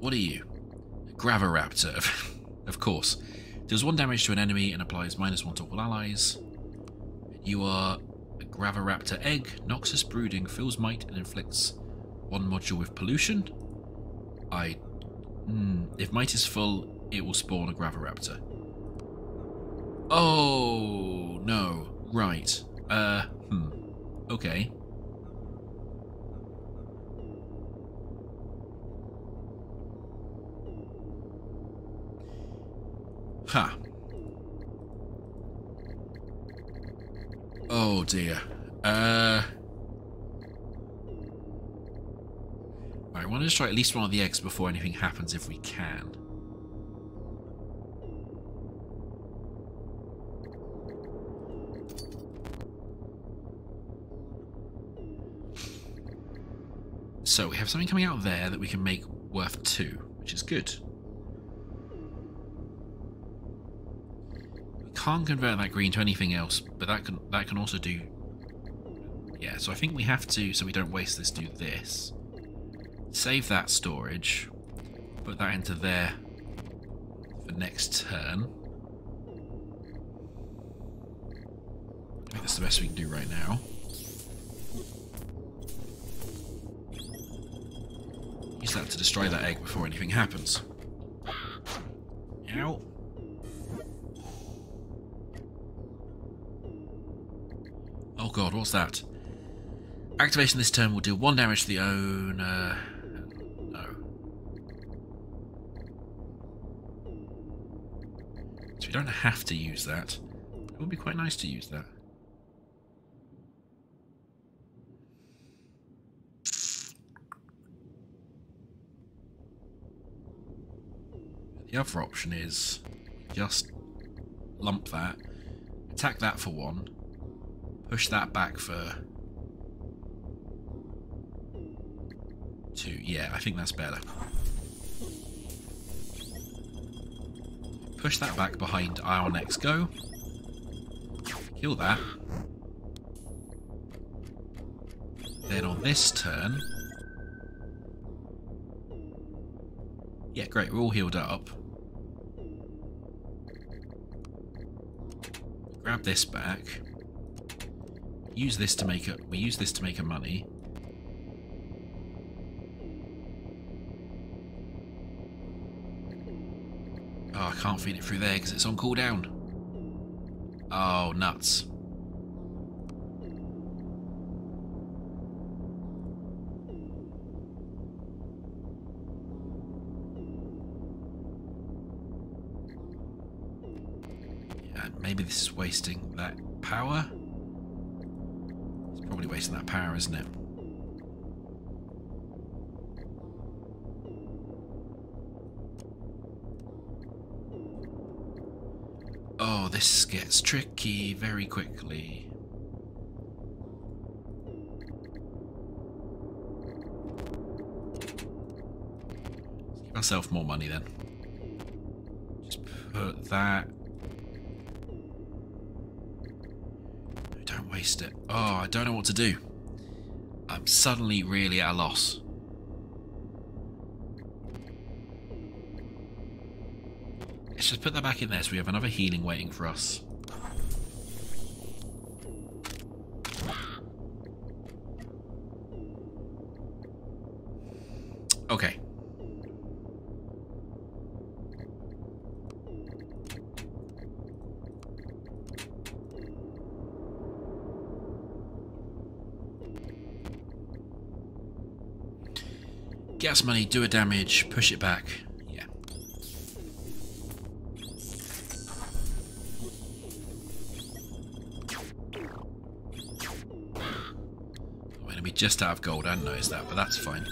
Speaker 1: What are you? A Gravaraptor, of course. Does one damage to an enemy and applies minus one to all allies. You are a Gravaraptor egg, Noxus brooding, fills might and inflicts one module with pollution. I... Mm, if might is full, it will spawn a Gravaraptor. Oh, no. Right. Uh, hmm. Okay. Ha. Huh. Oh dear. Uh. I want to destroy at least one of the eggs before anything happens if we can. So we have something coming out there that we can make worth two, which is good. We can't convert that green to anything else, but that can that can also do... Yeah, so I think we have to, so we don't waste this, do this. Save that storage. Put that into there for next turn. I think that's the best we can do right now. Use that to destroy that egg before anything happens. Ow. Oh god, what's that? Activation this turn will deal one damage to the owner. So we don't have to use that. It would be quite nice to use that. The other option is just lump that, attack that for one, Push that back for two. Yeah, I think that's better. Push that back behind Ion X Go. Kill that. Then on this turn... Yeah, great, we're all healed up. Grab this back use this to make a we use this to make a money. Can't feed it through there because it's on cooldown. Oh, nuts. Maybe this is wasting that power. It's probably wasting that power, isn't it? This gets tricky very quickly. give ourselves more money then. Just put that don't waste it. Oh, I don't know what to do. I'm suddenly really at a loss. let's just put that back in there so we have another healing waiting for us. Okay. Gas money, do a damage, push it back. Just out of gold, I didn't notice that, but that's fine.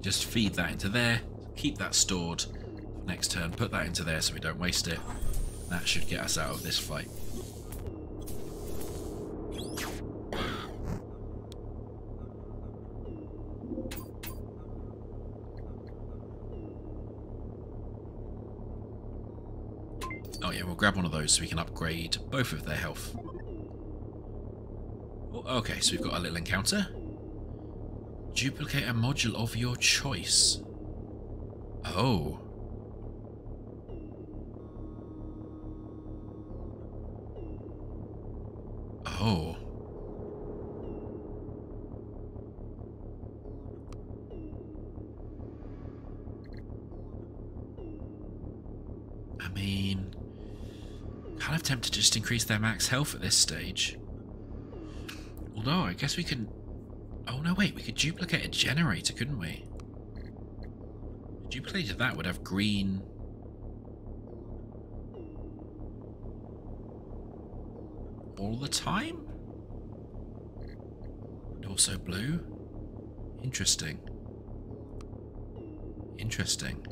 Speaker 1: Just feed that into there, keep that stored next turn, put that into there so we don't waste it. That should get us out of this fight. So we can upgrade both of their health. Oh, okay, so we've got a little encounter. Duplicate a module of your choice. Oh. Just increase their max health at this stage. Although, I guess we can... Oh, no, wait, we could duplicate a generator, couldn't we? Duplicated that would have green... All the time? And also blue? Interesting. Interesting.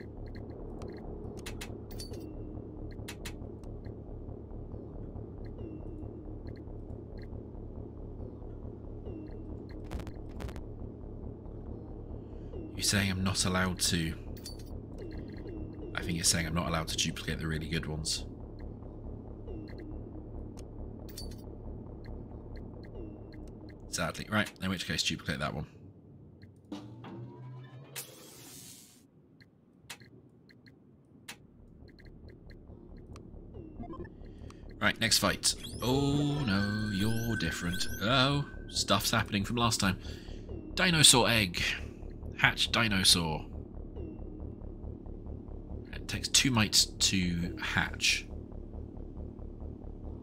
Speaker 1: Saying I'm not allowed to... I think you're saying I'm not allowed to duplicate the really good ones. Sadly. Right, in which case duplicate that one. Right, next fight. Oh no, you're different. Oh, stuff's happening from last time. Dinosaur egg. Hatch dinosaur. It takes two mites to hatch.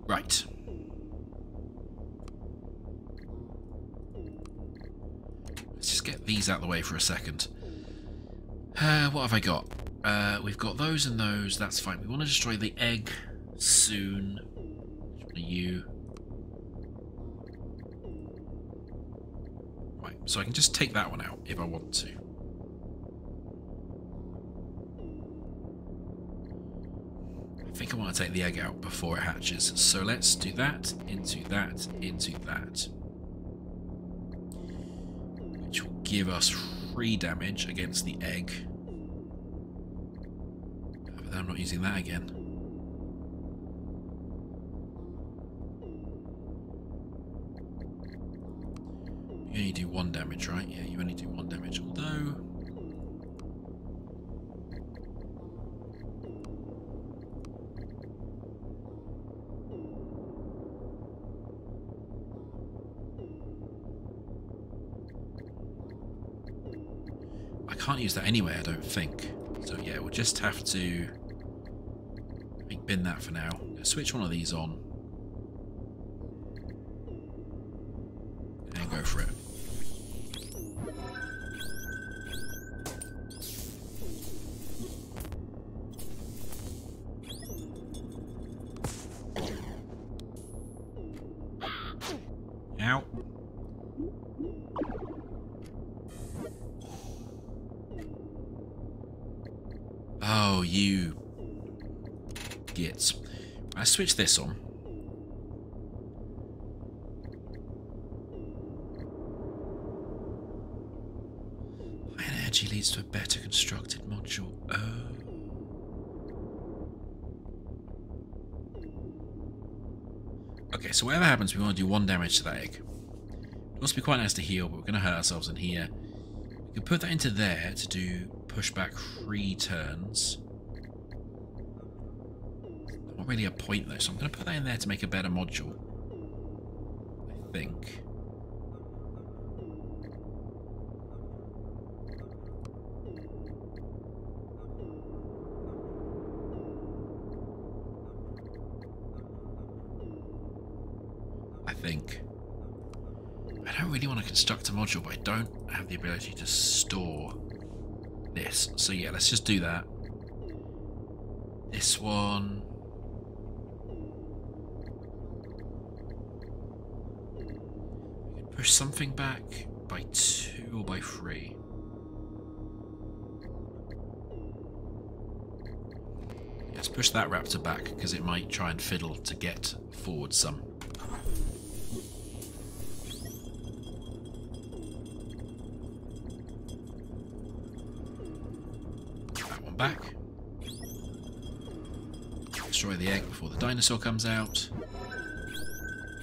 Speaker 1: Right. Let's just get these out of the way for a second. Uh, what have I got? Uh, we've got those and those. That's fine. We want to destroy the egg soon. You? So I can just take that one out if I want to. I think I want to take the egg out before it hatches. So let's do that, into that, into that. Which will give us free damage against the egg. But I'm not using that again. You only do one damage, right? Yeah, you only do one damage, although... I can't use that anyway, I don't think. So yeah, we'll just have to... I think bin that for now. Switch one of these on. This on. Energy leads to a better constructed module. Oh. Okay, so whatever happens, we want to do one damage to that egg. It must be quite nice to heal, but we're going to hurt ourselves in here. We can put that into there to do pushback three turns. Really a point though, so I'm going to put that in there to make a better module. I think. I think. I don't really want to construct a module, but I don't have the ability to store this. So yeah, let's just do that. This one. Push something back by two or by three. Let's push that raptor back because it might try and fiddle to get forward some. That one back. Destroy the egg before the dinosaur comes out.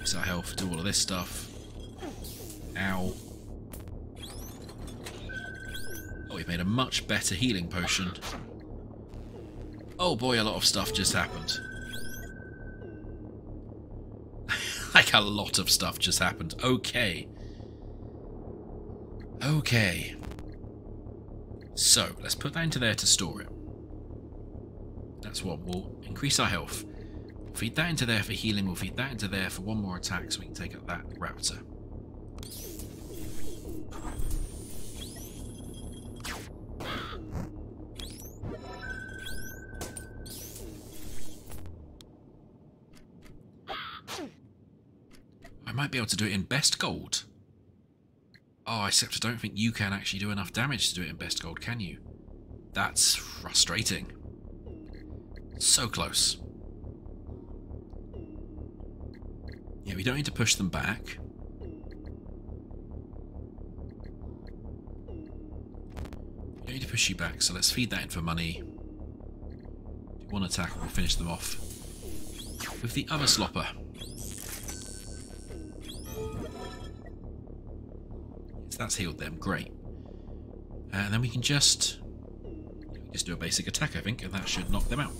Speaker 1: Use our health to do all of this stuff. Ow. Oh, we've made a much better healing potion. Oh boy, a lot of stuff just happened. like a lot of stuff just happened. Okay. Okay. So, let's put that into there to store it. That's what will increase our health. We'll feed that into there for healing. We'll feed that into there for one more attack so we can take out that raptor. I might be able to do it in best gold. Oh, except I don't think you can actually do enough damage to do it in best gold, can you? That's frustrating. So close. Yeah, we don't need to push them back. Push you back, so let's feed that in for money. One attack and we'll finish them off. With the other slopper. So that's healed them, great. Uh, and then we can just just do a basic attack, I think, and that should knock them out.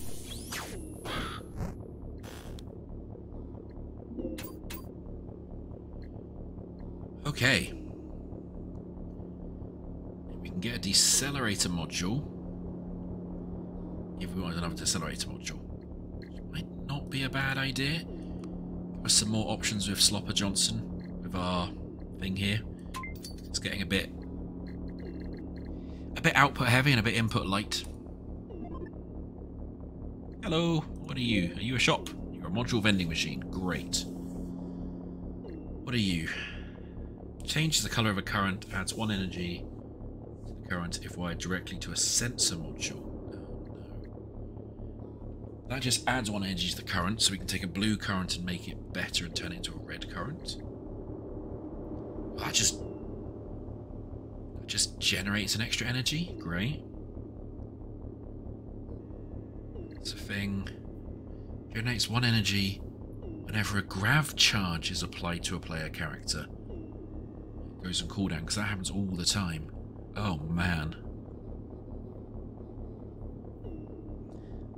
Speaker 1: Okay. Get a decelerator module. If we want another decelerator module. Might not be a bad idea. Give us some more options with Slopper Johnson, with our thing here. It's getting a bit a bit output heavy and a bit input light. Hello, what are you? Are you a shop? You're a module vending machine. Great. What are you? Changes the color of a current, adds one energy current if wired directly to a sensor module. No. That just adds one energy to the current, so we can take a blue current and make it better and turn it into a red current. That just just generates an extra energy. Great. It's a thing. Generates one energy whenever a grav charge is applied to a player character. It goes on cooldown because that happens all the time. Oh man.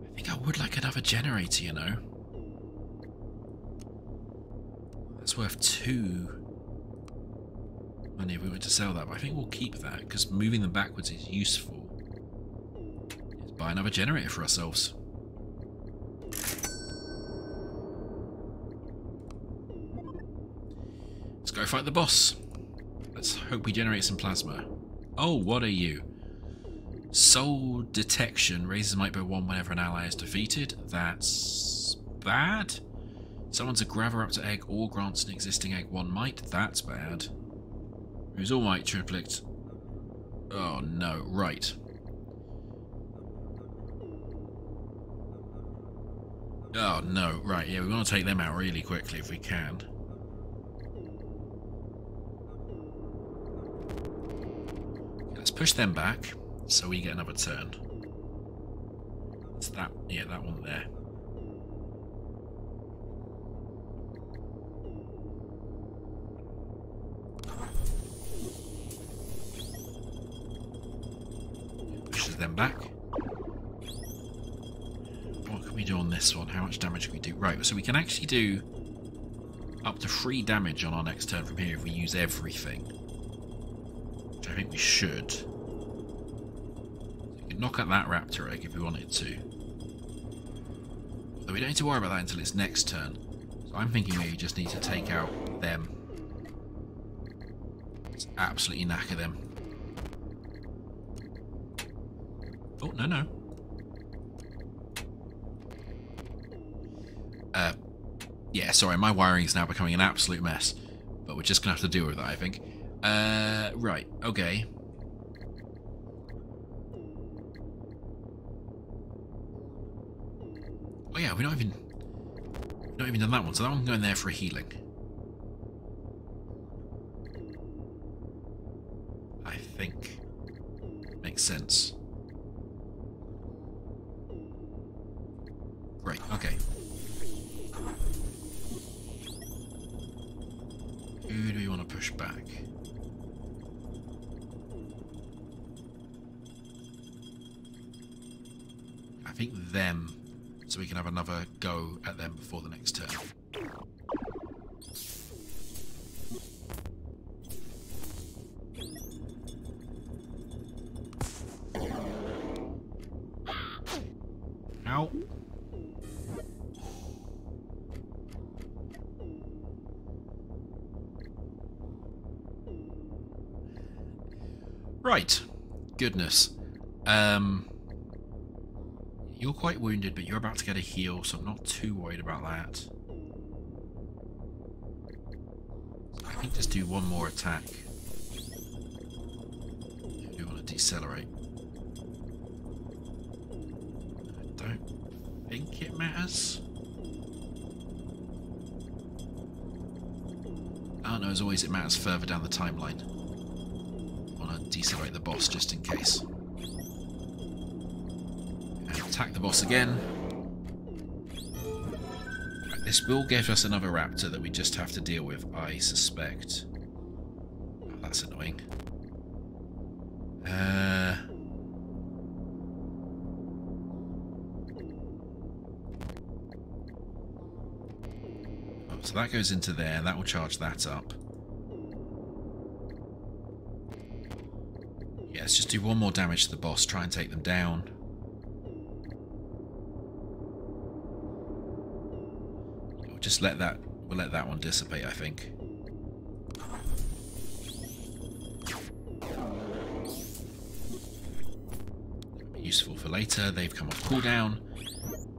Speaker 1: I think I would like another generator, you know. That's worth two money if we were to sell that, but I think we'll keep that because moving them backwards is useful. Let's buy another generator for ourselves. Let's go fight the boss. Let's hope we generate some plasma. Oh, what are you? Soul detection raises might by one whenever an ally is defeated. That's bad. Someone's a Gravaraptor egg or grants an existing egg one might. That's bad. Who's all might triplet. Oh no, right. Oh no, right, yeah, we want to take them out really quickly if we can. Let's push them back so we get another turn. It's that, yeah, that one there. Pushes them back. What can we do on this one? How much damage can we do? Right, so we can actually do up to 3 damage on our next turn from here if we use everything. I think we should. We could knock out that raptor egg if we wanted to. We don't need to worry about that until its next turn. So I'm thinking maybe just need to take out them. Just absolutely knacker them. Oh, no, no. Uh, yeah, sorry, my wiring is now becoming an absolute mess. But we're just going to have to deal with that, I think. Uh, right, okay. Oh yeah, we're not even... Not even done that one, so that one going there for a healing. I think. Makes sense. Great, okay. Who do we want to push back? I think them, so we can have another go at them before the next turn. Ow. Right. Goodness. Um, quite wounded, but you're about to get a heal, so I'm not too worried about that. I think just do one more attack. We want to decelerate. I don't think it matters. Oh no, as always, it matters further down the timeline I want to decelerate the boss just in case. Attack the boss again. This will give us another raptor that we just have to deal with, I suspect. That's annoying. Uh... Oh, so that goes into there, that will charge that up. let's just do one more damage to the boss, try and take them down. We'll just let that we'll let that one dissipate, I think. useful for later. They've come off cooldown.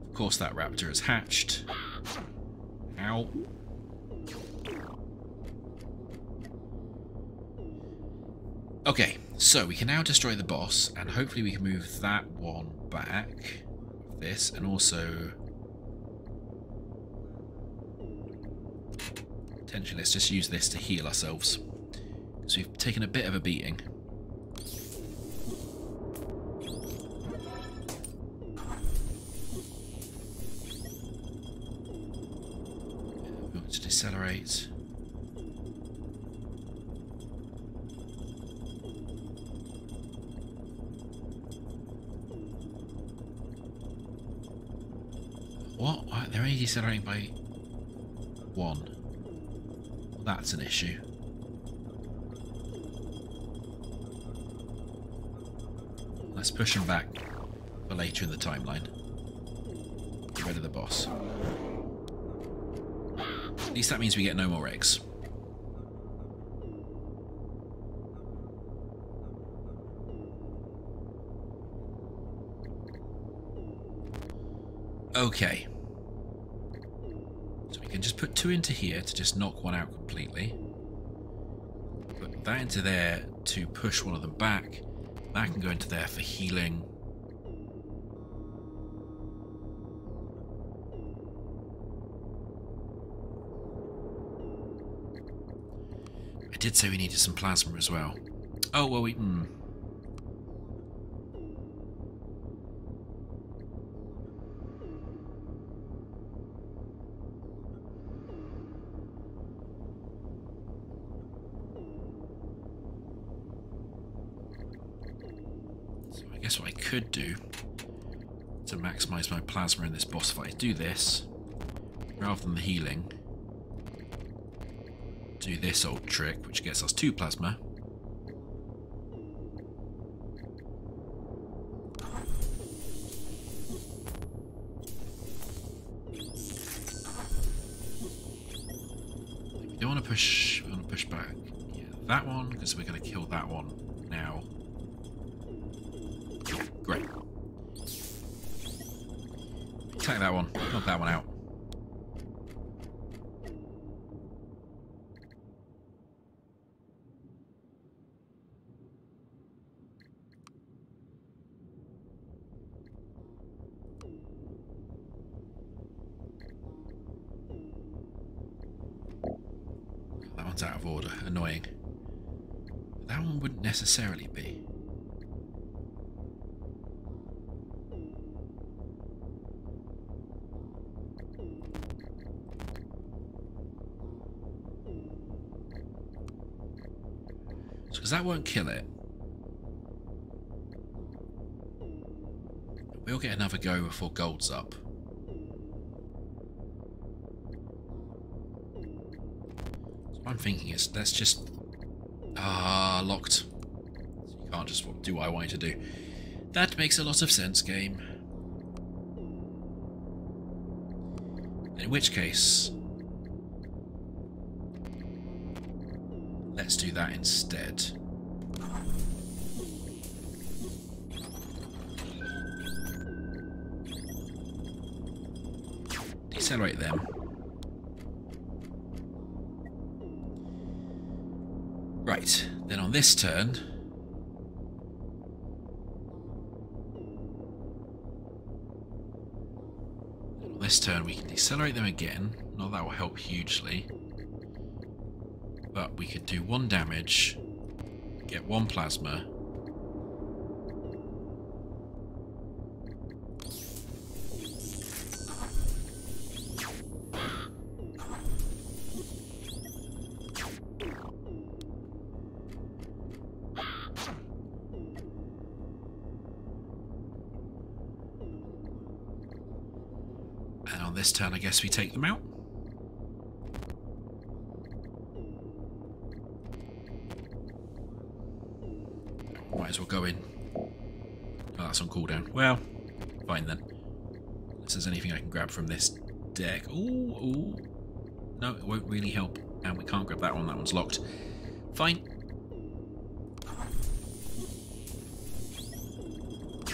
Speaker 1: Of course that raptor has hatched. Ow. Okay, so we can now destroy the boss, and hopefully we can move that one back. This, and also... Let's just use this to heal ourselves. So we've taken a bit of a beating. to decelerate. What? They're only decelerating by one. That's an issue. Let's push him back for later in the timeline. Get rid of the boss. At least that means we get no more eggs. Okay put two into here to just knock one out completely. Put that into there to push one of them back. That can go into there for healing. I did say we needed some plasma as well. Oh, well, we... Hmm. Could do to maximize my plasma in this boss fight do this rather than the healing. do this old trick, which gets us two plasma. We don't want to push, we want to push back. Yeah, that one, because we're going to kill Because that won't kill it. We'll get another go before gold's up. So what I'm thinking is let's just ah locked. So you can't just do what I want you to do. That makes a lot of sense, game. In which case, let's do that instead. Decelerate them. Right, then on this turn... On this turn we can decelerate them again. Not that will help hugely. But we could do one damage, get one plasma, we take them out. Might as well go in. Oh, that's on cooldown. Well, fine then. Unless there's anything I can grab from this deck. Ooh, ooh. No, it won't really help. And we can't grab that one. That one's locked. Fine.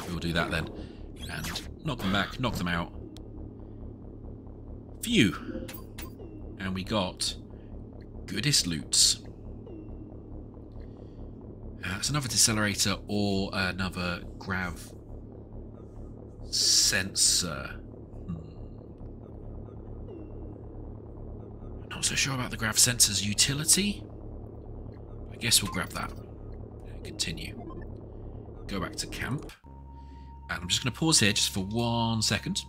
Speaker 1: We'll do that then. And knock them back, knock them out. Phew. And we got goodest loots. Uh, it's another decelerator or another grav sensor. Hmm. Not so sure about the grav sensor's utility. I guess we'll grab that. Continue. Go back to camp. And I'm just going to pause here just for one second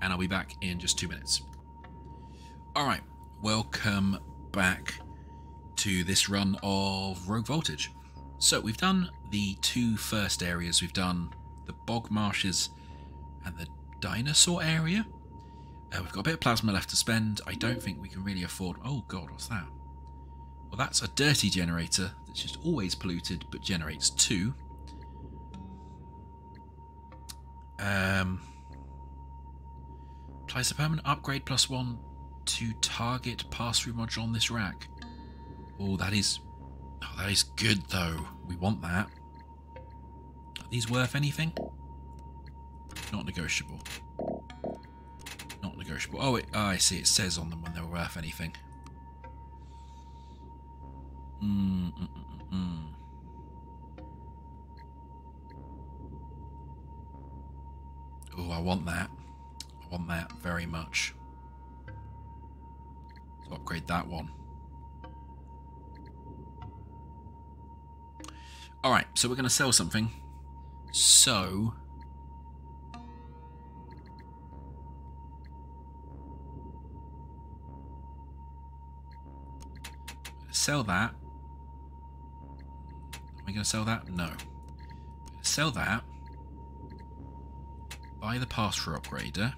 Speaker 1: and I'll be back in just two minutes. Alright, welcome back to this run of Rogue Voltage. So we've done the two first areas, we've done the bog marshes and the dinosaur area. Uh, we've got a bit of plasma left to spend. I don't think we can really afford... Oh god, what's that? Well, that's a dirty generator that's just always polluted but generates two. Um... Applies a permanent upgrade plus one to target pass-through module on this rack. Oh, that is... Oh, that is good, though. We want that. Are these worth anything? Not negotiable. Not negotiable. Oh, it, oh, I see. It says on them when they're worth anything. Mm, mm, mm. Oh, I want that. That very much. So upgrade that one. Alright, so we're going to sell something. So... Sell that. Are we going to sell that? No. Sell that. Buy the pass-through upgrader.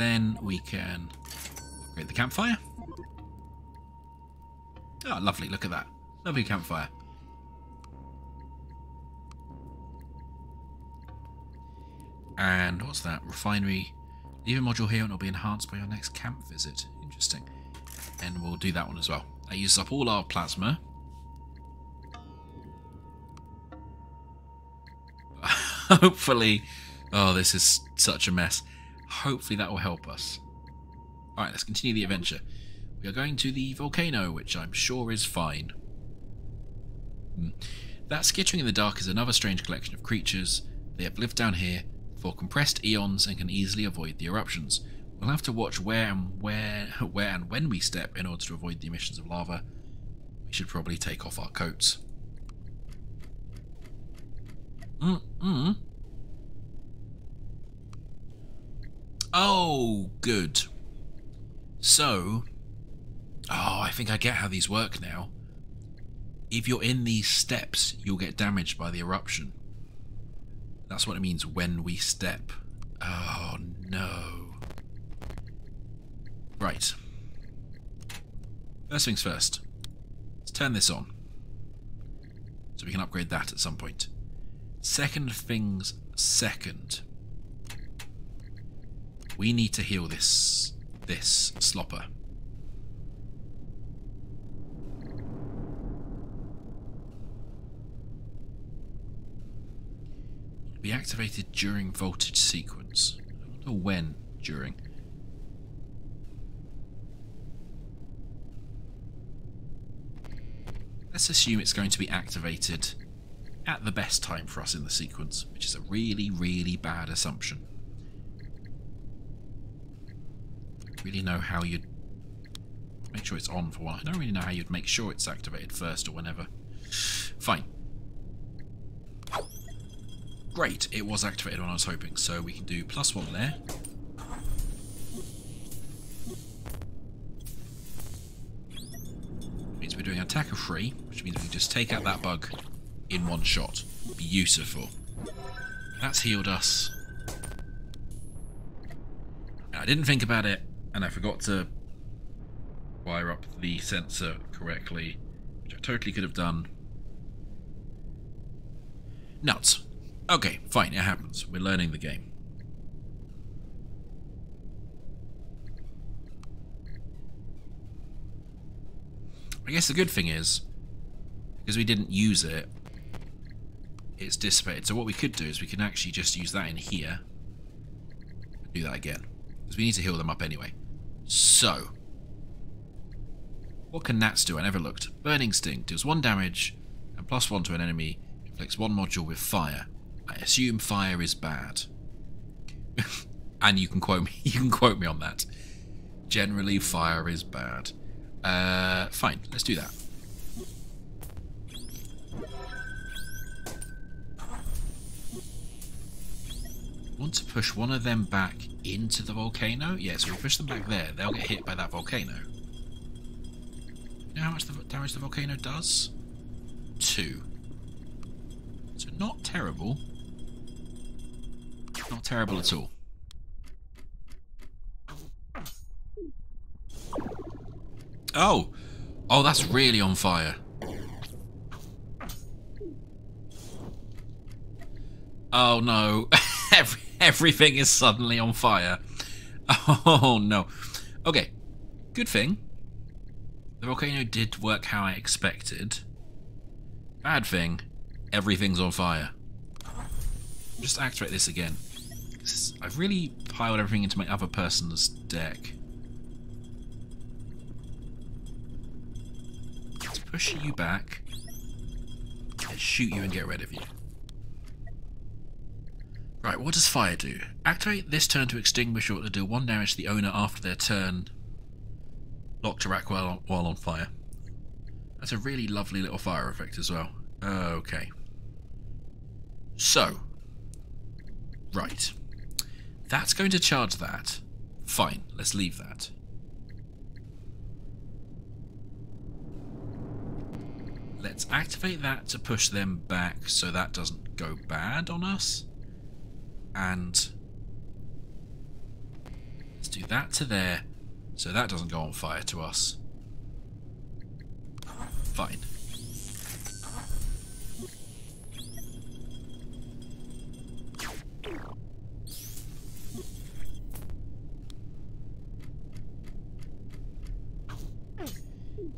Speaker 1: Then we can create the campfire. Oh, lovely. Look at that. Lovely campfire. And what's that? Refinery. Leave a module here and it'll be enhanced by your next camp visit. Interesting. And we'll do that one as well. That uses up all our plasma. Hopefully... Oh, this is such a mess. Hopefully that will help us. Alright, let's continue the adventure. We are going to the volcano, which I'm sure is fine. Hmm. That skittering in the dark is another strange collection of creatures. They have lived down here for compressed eons and can easily avoid the eruptions. We'll have to watch where and where, where and when we step in order to avoid the emissions of lava. We should probably take off our coats. Mm Oh, good. So, oh, I think I get how these work now. If you're in these steps, you'll get damaged by the eruption. That's what it means when we step. Oh, no. Right. First things first. Let's turn this on. So we can upgrade that at some point. Second things second. We need to heal this this slopper. Be activated during voltage sequence. I don't when during. Let's assume it's going to be activated at the best time for us in the sequence, which is a really, really bad assumption. Really know how you'd make sure it's on for one. I don't really know how you'd make sure it's activated first or whenever. Fine. Great, it was activated when I was hoping, so we can do plus one there. Means we're doing attacker free, which means we can just take out that bug in one shot. Beautiful. That's healed us. I didn't think about it and I forgot to wire up the sensor correctly, which I totally could have done. Nuts. Okay, fine, it happens. We're learning the game. I guess the good thing is, because we didn't use it, it's dissipated. So what we could do is we can actually just use that in here. Do that again. Because we need to heal them up anyway. So, what can Nats do? I never looked. Burning Sting deals one damage and plus one to an enemy. Inflicts one module with fire. I assume fire is bad. and you can quote me. You can quote me on that. Generally, fire is bad. Uh, fine. Let's do that. Want to push one of them back into the volcano? Yeah, so we push them back there. They'll get hit by that volcano. You know how much the damage the volcano does? Two. So not terrible. Not terrible at all. Oh! Oh, that's really on fire. Oh no. Every everything is suddenly on fire. Oh no. Okay, good thing. The volcano did work how I expected. Bad thing, everything's on fire. Just activate this again. I've really piled everything into my other person's deck. Let's push you back. Let's shoot you and get rid of you. Right, what does fire do? Activate this turn to extinguish or to deal one damage to the owner after their turn. Locked to rack while, while on fire. That's a really lovely little fire effect as well. Okay. So. Right. That's going to charge that. Fine, let's leave that. Let's activate that to push them back so that doesn't go bad on us and Let's do that to there, so that doesn't go on fire to us. Fine.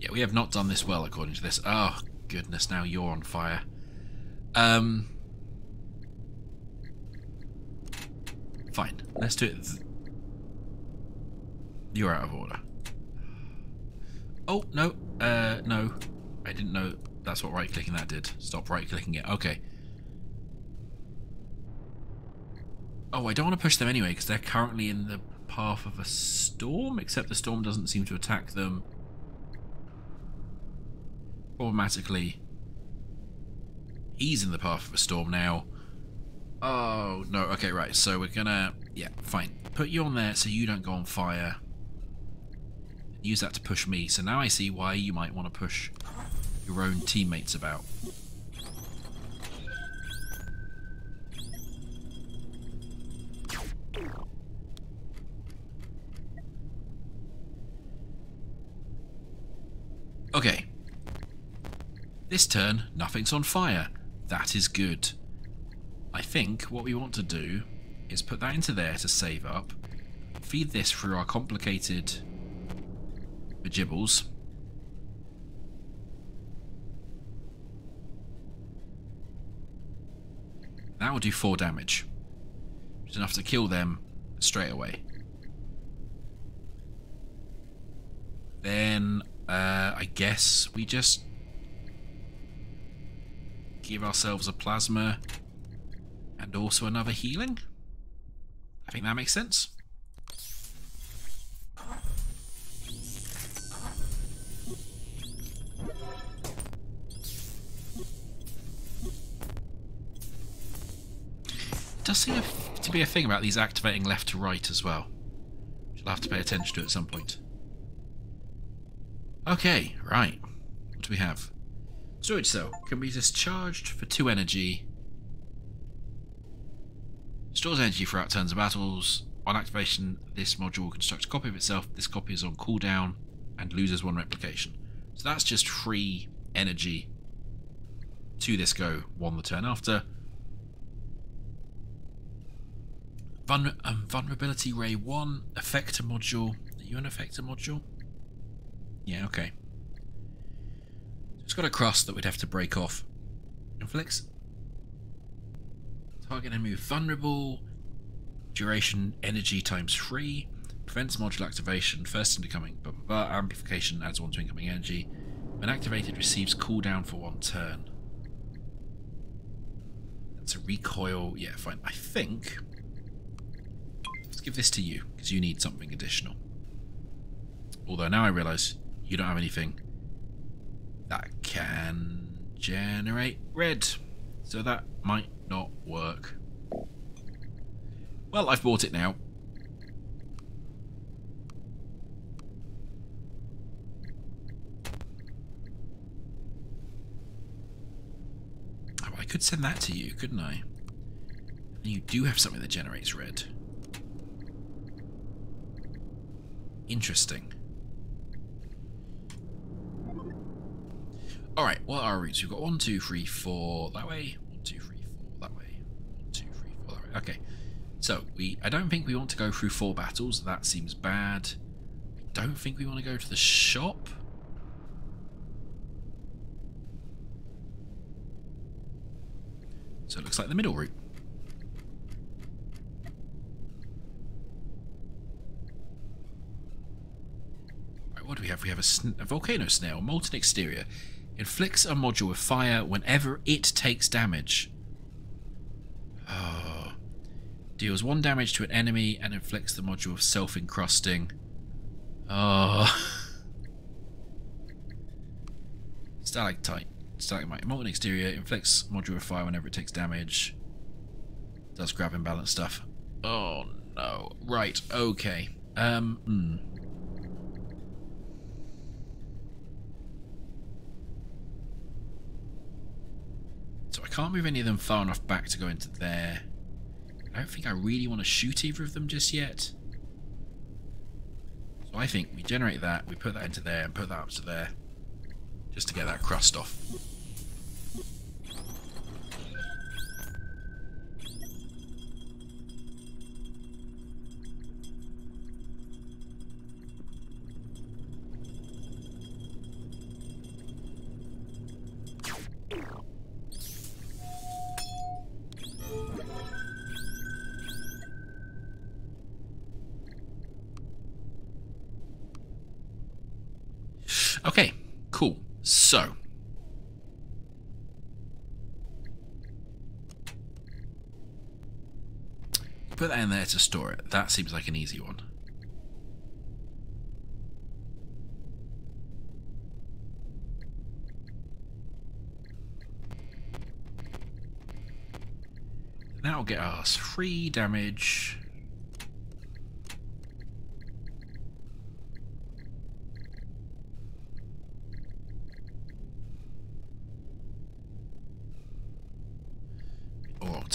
Speaker 1: Yeah, we have not done this well according to this. Oh, goodness, now you're on fire. Um... Fine, let's do it. You're out of order. Oh, no, uh, no. I didn't know that's what right-clicking that did. Stop right-clicking it. Okay. Oh, I don't want to push them anyway, because they're currently in the path of a storm, except the storm doesn't seem to attack them problematically. He's in the path of a storm now. Oh, no. Okay, right. So we're gonna... Yeah, fine. Put you on there so you don't go on fire. Use that to push me. So now I see why you might want to push your own teammates about. Okay. This turn, nothing's on fire. That is good. I think what we want to do is put that into there to save up, feed this through our complicated Majibbles. That will do 4 damage. Is enough to kill them straight away. Then, uh, I guess we just give ourselves a plasma and also another healing. I think that makes sense. does seem to be a thing about these activating left to right as well. Which I'll have to pay attention to at some point. Okay, right. What do we have? Storage cell can be discharged for 2 energy. Stores energy throughout turns of battles. On activation, this module will construct a copy of itself. This copy is on cooldown and loses one replication. So that's just free energy to this go one the turn after. Vulner um, vulnerability Ray 1, Effector module. Are you an Effector module? Yeah, okay. It's got a crust that we'd have to break off. Inflicts. Target enemy vulnerable. Duration energy times 3. Prevents module activation. First into coming. Blah, blah, blah. Amplification adds 1 to incoming energy. When activated, receives cooldown for one turn. That's a recoil. Yeah, fine. I think let's give this to you, because you need something additional. Although now I realise you don't have anything that can generate red. So that might not work. Well, I've bought it now. Oh, I could send that to you, couldn't I? You do have something that generates red. Interesting. Alright, what are our routes? We've got one, two, three, four that way. One, two, three, four that way. One, two, three, four that way. Okay. So, we I don't think we want to go through four battles. That seems bad. I don't think we want to go to the shop. So it looks like the middle route. Right, what do we have? We have a, a volcano snail, molten exterior. Inflicts a module with fire whenever it takes damage. Oh. Deals one damage to an enemy and inflicts the module of self-encrusting. Oh. Stalactite. Stalagmite. Molten exterior. Inflicts module with fire whenever it takes damage. Does grab imbalance stuff. Oh no. Right. Okay. Um. Hmm. can't move any of them far enough back to go into there. I don't think I really want to shoot either of them just yet. So I think we generate that, we put that into there and put that up to there just to get that crust off. Okay, cool. So. Put that in there to store it. That seems like an easy one. That'll get us free damage.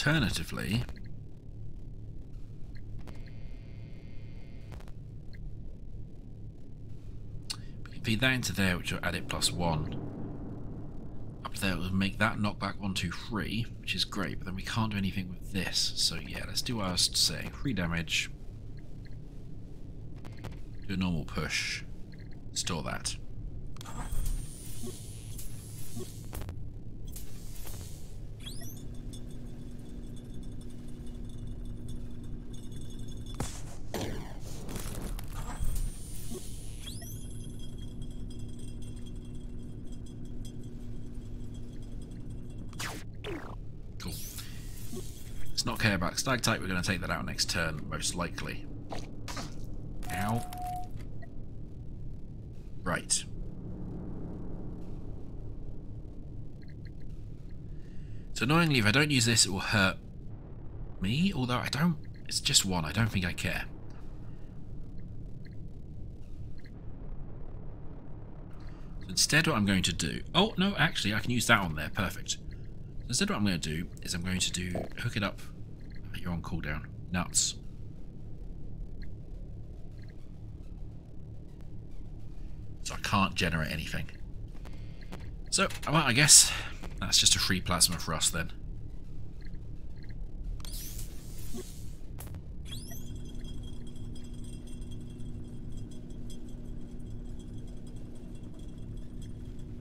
Speaker 1: Alternatively, we can feed that into there, which will add it plus one. Up there it will make that knockback one, two, three, which is great, but then we can't do anything with this. So yeah, let's do what say. Free damage. Do a normal push. Store that. Stag we're going to take that out next turn, most likely. Ow. Right. So annoyingly, if I don't use this, it will hurt me, although I don't... It's just one, I don't think I care. So instead what I'm going to do... Oh, no, actually, I can use that on there, perfect. Instead what I'm going to do is I'm going to do hook it up you're on cooldown. Nuts. So I can't generate anything. So, well, I guess that's just a free plasma for us then.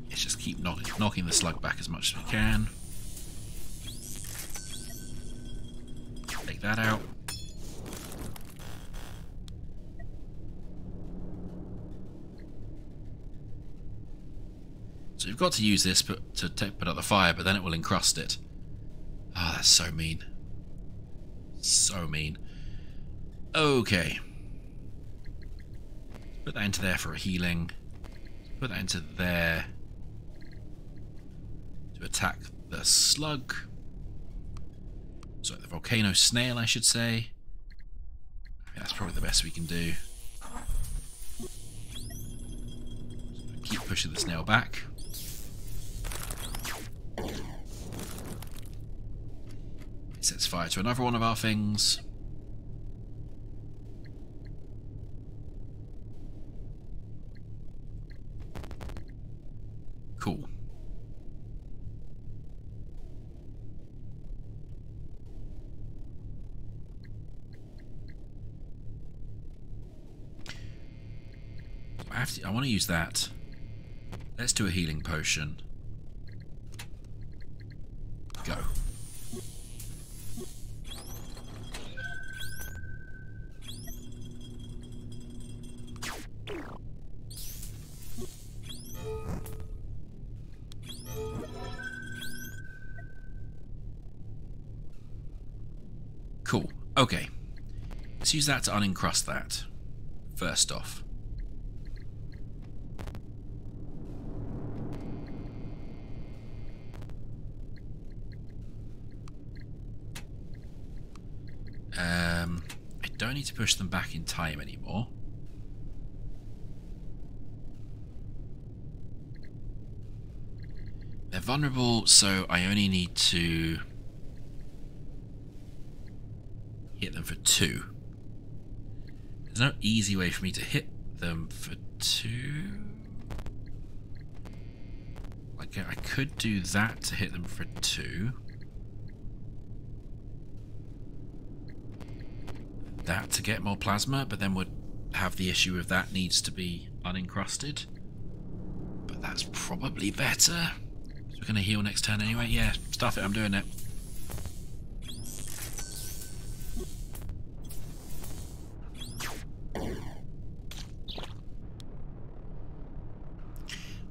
Speaker 1: Let's just keep knocking, knocking the slug back as much as we can. That out. So you've got to use this to put out the fire, but then it will encrust it. Ah, oh, that's so mean. So mean. Okay. Put that into there for a healing. Put that into there to attack the slug. Sorry, the volcano snail, I should say. that's probably the best we can do. Keep pushing the snail back. It sets fire to another one of our things. Want to use that. Let's do a healing potion. Go. Cool. Okay. Let's use that to unencrust that. First off. Need to push them back in time anymore. They're vulnerable, so I only need to hit them for two. There's no easy way for me to hit them for two. Like I could do that to hit them for two. That to get more plasma, but then would have the issue of that needs to be unencrusted. But that's probably better. So We're going to heal next turn anyway. Yeah, stuff it, I'm doing it.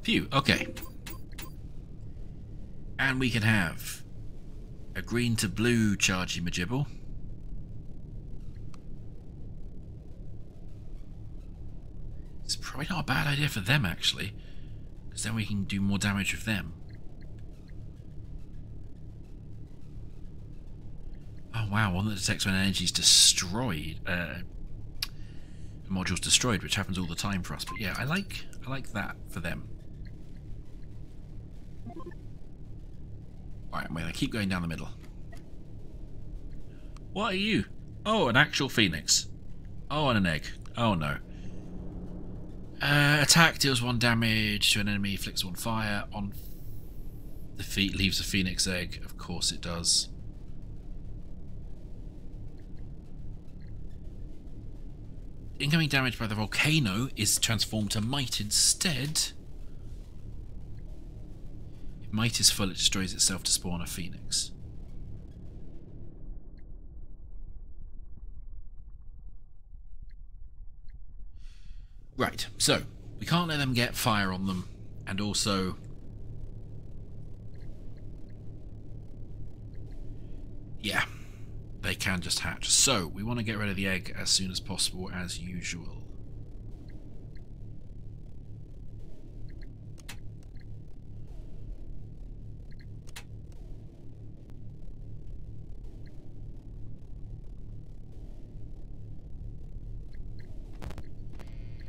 Speaker 1: Phew, okay. And we can have a green to blue chargy Majibble. It's probably bad idea for them, actually. Because then we can do more damage with them. Oh wow, one that detects when energy is destroyed. Uh, module's destroyed, which happens all the time for us. But yeah, I like I like that for them. Alright, I'm going to keep going down the middle. What are you? Oh, an actual phoenix. Oh, and an egg. Oh no. Uh, attack deals one damage to an enemy, flicks one fire. On the feet, leaves a phoenix egg. Of course it does. Incoming damage by the volcano is transformed to might instead. If might is full, it destroys itself to spawn a phoenix. Right, so we can't let them get fire on them, and also yeah, they can just hatch. So we want to get rid of the egg as soon as possible, as usual.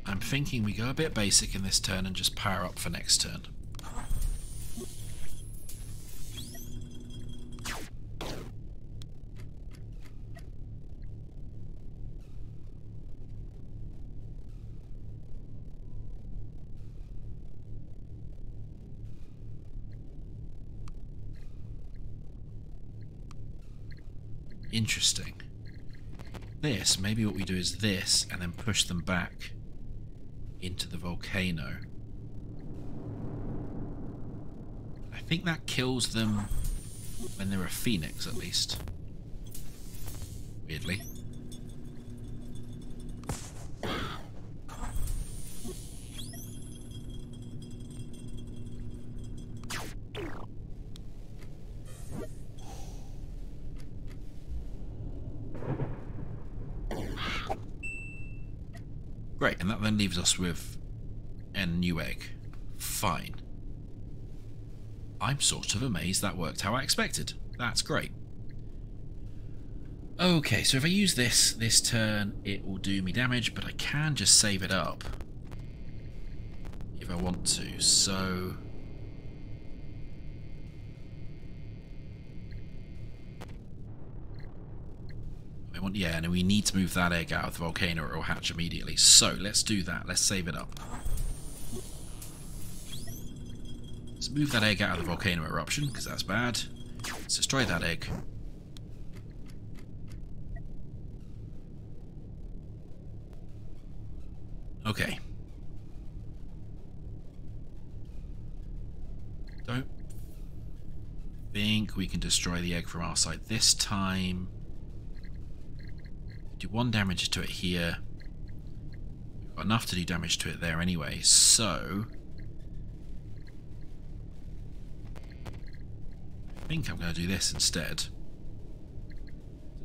Speaker 1: I'm thinking we go a bit basic in this turn and just power up for next turn. Interesting. This, maybe what we do is this, and then push them back into the volcano. I think that kills them when they're a phoenix, at least. Weirdly. Leaves us with a new egg. Fine. I'm sort of amazed that worked how I expected. That's great. Okay, so if I use this this turn, it will do me damage, but I can just save it up if I want to. So Yeah, and we need to move that egg out of the volcano or it'll hatch immediately. So let's do that. Let's save it up. Let's move that egg out of the volcano eruption, because that's bad. Let's destroy that egg. Okay. Don't think we can destroy the egg from our side this time. Do one damage to it here. Enough to do damage to it there anyway, so... I think I'm going to do this instead.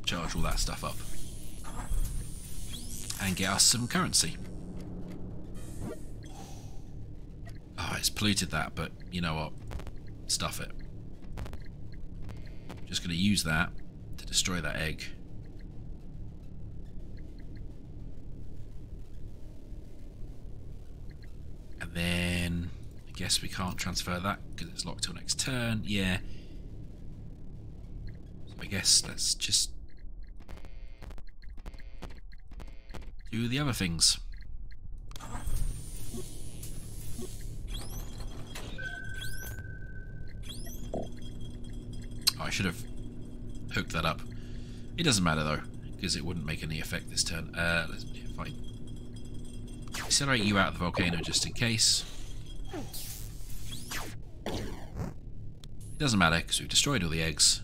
Speaker 1: Charge all that stuff up. And get us some currency. Oh, it's polluted that, but you know what? Stuff it. Just going to use that to destroy that egg. guess we can't transfer that because it's locked till next turn. Yeah. So I guess let's just do the other things. Oh, I should have hooked that up. It doesn't matter though, because it wouldn't make any effect this turn. Uh, let's, if fine. accelerate you out of the volcano just in case. Doesn't matter because we've destroyed all the eggs.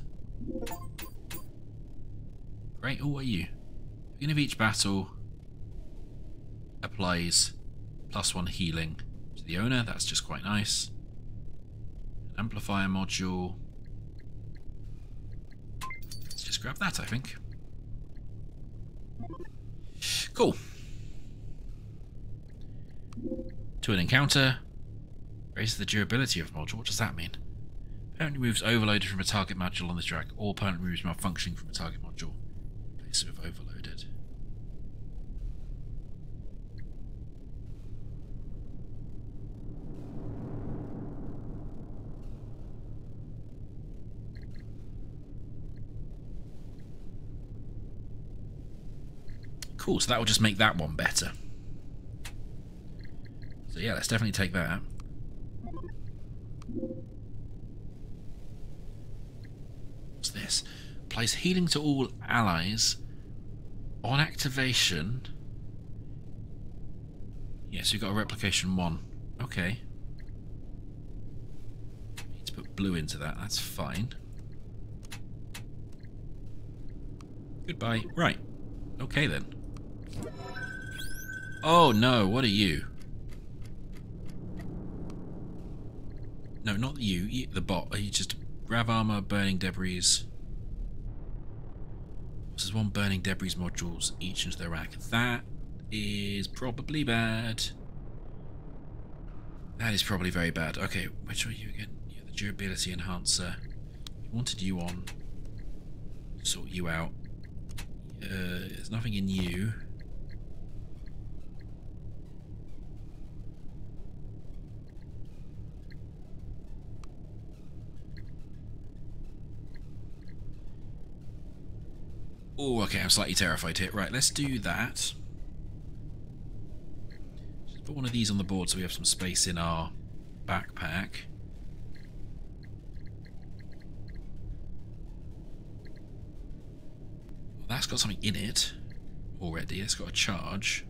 Speaker 1: Great. Oh, what are you? Beginning of each battle applies plus one healing to the owner. That's just quite nice. Amplifier module. Let's just grab that, I think. Cool. To an encounter. Raises the durability of a module. What does that mean? Opponent removes overloaded from a target module on this track, All opponent removes malfunctioning from a target module. Place of overloaded. Cool, so that will just make that one better. So yeah, let's definitely take that. What's this? Applies healing to all allies on activation. Yes, we've got a replication one. Okay. Need to put blue into that, that's fine. Goodbye. Right. Okay then. Oh no, what are you? No, not you, you the bot. Are you just grav armor, burning debris? This is one burning debris modules each into their rack. That is probably bad. That is probably very bad. Okay, which are you again? Yeah, the durability enhancer. We wanted you on. Sort you out. Uh, there's nothing in you. Oh, okay, I'm slightly terrified here. Right, let's do that. Just put one of these on the board so we have some space in our backpack. Well, that's got something in it already. It's got a charge.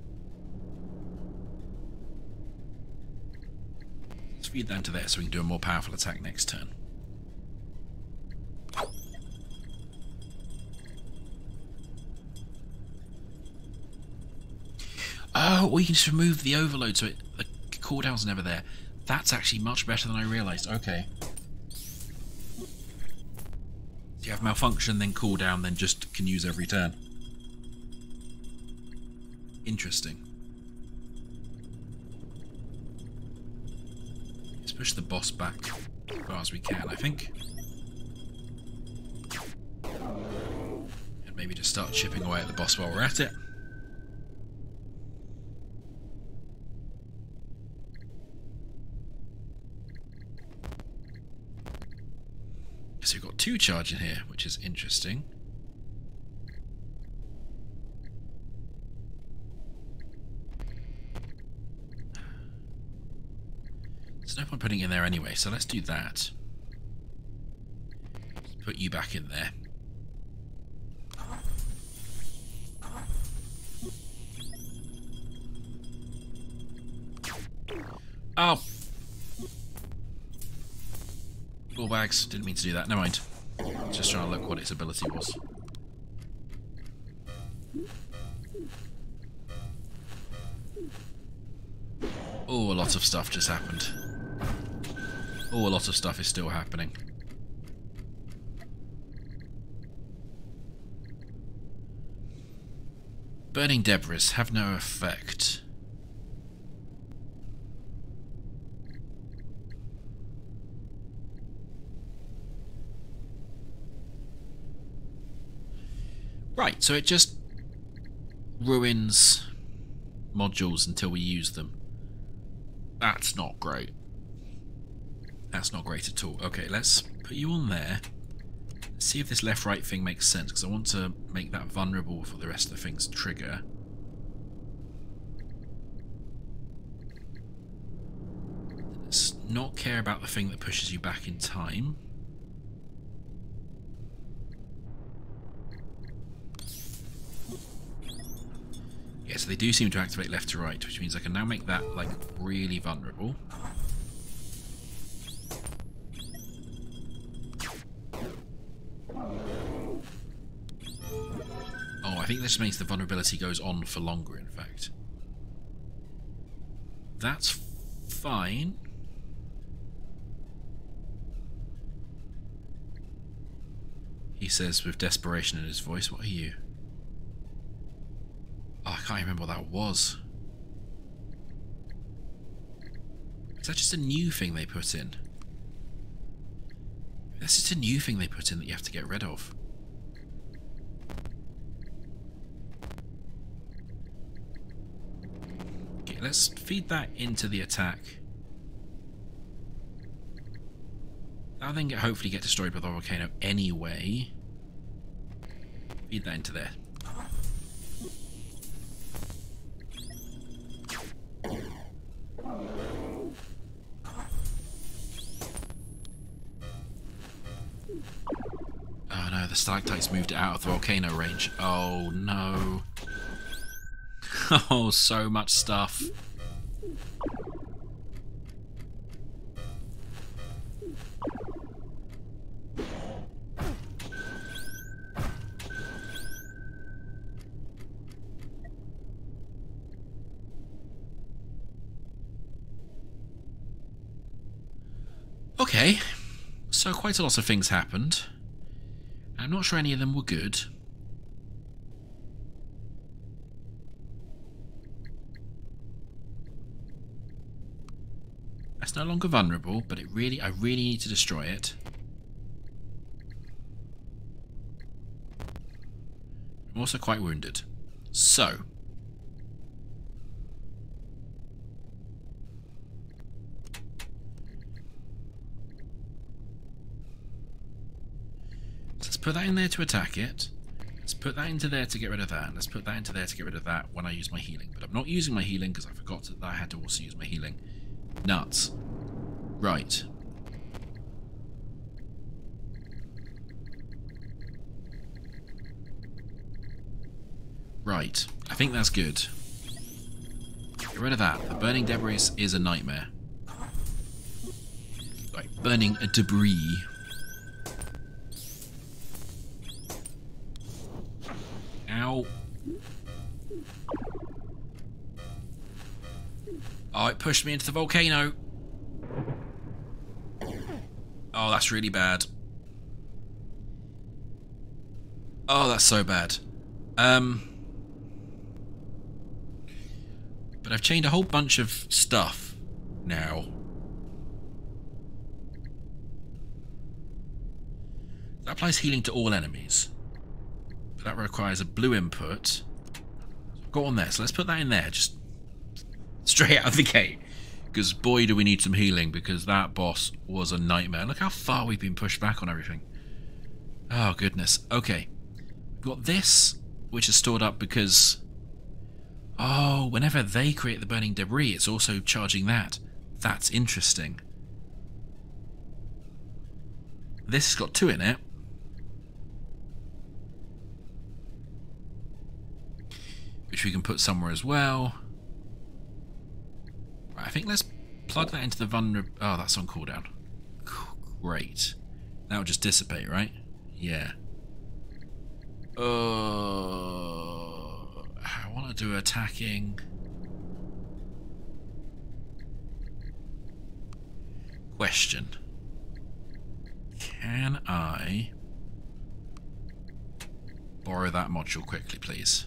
Speaker 1: Let's feed that into there so we can do a more powerful attack next turn. Oh, we can just remove the overload so it, the cooldown's never there. That's actually much better than I realised. Okay. You have malfunction, then cooldown, then just can use every turn. Interesting. Let's push the boss back as far as we can, I think. And maybe just start chipping away at the boss while we're at it. Two charging here, which is interesting. There's no point putting in there anyway, so let's do that. put you back in there. Oh, Ball bags. Didn't mean to do that. Never mind. Just trying to look what its ability was. Oh, a lot of stuff just happened. Oh, a lot of stuff is still happening. Burning debris have no effect. Right, so it just ruins modules until we use them. That's not great. That's not great at all. Okay, let's put you on there. See if this left-right thing makes sense, because I want to make that vulnerable for the rest of the things trigger. Let's not care about the thing that pushes you back in time. They do seem to activate left to right, which means I can now make that, like, really vulnerable. Oh, I think this means the vulnerability goes on for longer, in fact. That's fine. He says with desperation in his voice, What are you? I can't remember what that was. Is that just a new thing they put in? That's just a new thing they put in that you have to get rid of. Okay, let's feed that into the attack. That'll then get, hopefully get destroyed by the volcano anyway. Feed that into there. Stalactites moved it out of the volcano range. Oh no. Oh, so much stuff. Okay, so quite a lot of things happened. I'm not sure any of them were good. That's no longer vulnerable, but it really, I really need to destroy it. I'm also quite wounded. So, put that in there to attack it. Let's put that into there to get rid of that. Let's put that into there to get rid of that when I use my healing. But I'm not using my healing because I forgot that I had to also use my healing. Nuts. Right. Right. I think that's good. Get rid of that. The burning debris is a nightmare. Right, burning a debris. Oh, it pushed me into the volcano. Oh, that's really bad. Oh, that's so bad. Um, but I've chained a whole bunch of stuff now. That applies healing to all enemies. But that requires a blue input. Go on there, so let's put that in there, just straight out of the gate. Because boy do we need some healing, because that boss was a nightmare. Look how far we've been pushed back on everything. Oh goodness. Okay. We've got this, which is stored up because... Oh, whenever they create the burning debris, it's also charging that. That's interesting. This has got two in it. Which we can put somewhere as well. Right, I think let's plug that into the vulnerable... Oh, that's on cooldown. Great. That will just dissipate, right? Yeah. Uh, I want to do attacking... Question. Can I borrow that module quickly, please?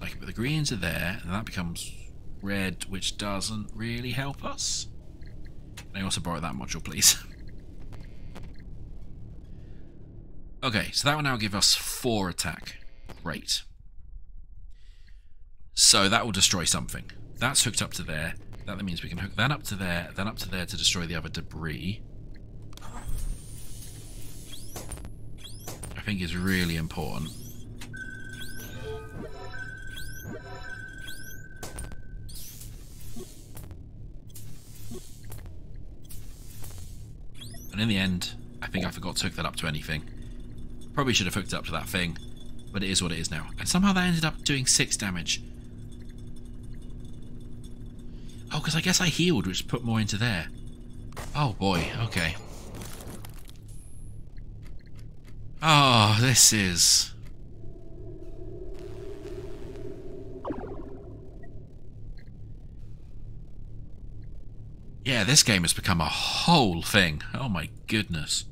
Speaker 1: Like, the greens are there, and that becomes red, which doesn't really help us. Can I also borrow that module, please? okay, so that will now give us four attack. Great. So that will destroy something. That's hooked up to there. That means we can hook that up to there, then up to there to destroy the other debris. I think is really important. And in the end, I think I forgot to hook that up to anything. Probably should have hooked it up to that thing. But it is what it is now. And somehow that ended up doing 6 damage. Oh, because I guess I healed, which put more into there. Oh boy, okay. Oh, this is... Yeah, this game has become a whole thing. Oh my goodness.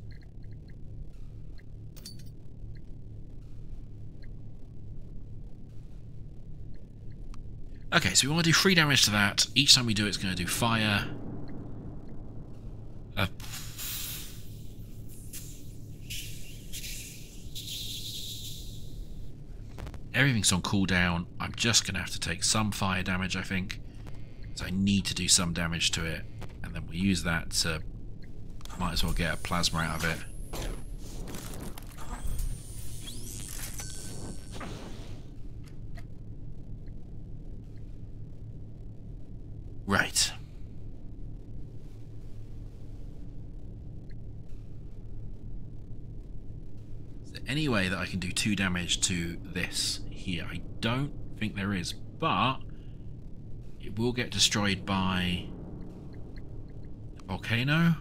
Speaker 1: Okay, so we want to do 3 damage to that. Each time we do it, it's going to do fire. Uh, everything's on cooldown. I'm just going to have to take some fire damage, I think. So I need to do some damage to it. And then we'll use that to... Might as well get a plasma out of it. Right. Is there any way that I can do two damage to this here? I don't think there is, but it will get destroyed by the volcano.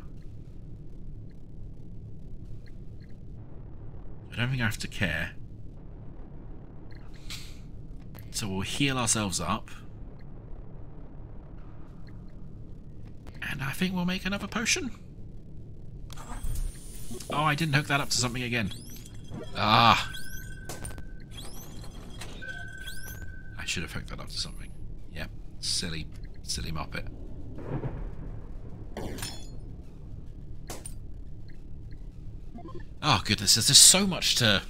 Speaker 1: I don't think I have to care. So we'll heal ourselves up. And I think we'll make another potion. Oh, I didn't hook that up to something again. Ah. I should have hooked that up to something. Silly, silly muppet. Oh goodness, there's just so much to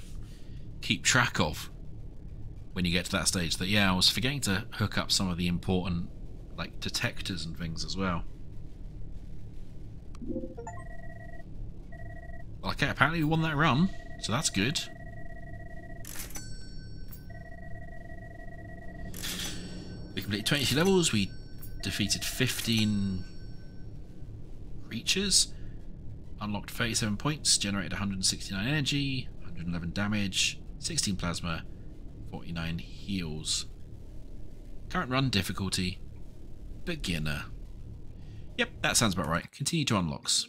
Speaker 1: keep track of when you get to that stage that yeah, I was forgetting to hook up some of the important like detectors and things as well. Okay, apparently we won that run, so that's good. Completed 22 levels, we defeated 15 creatures, unlocked 37 points, generated 169 energy, 111 damage, 16 plasma, 49 heals. Current run difficulty, beginner. Yep, that sounds about right. Continue to unlocks.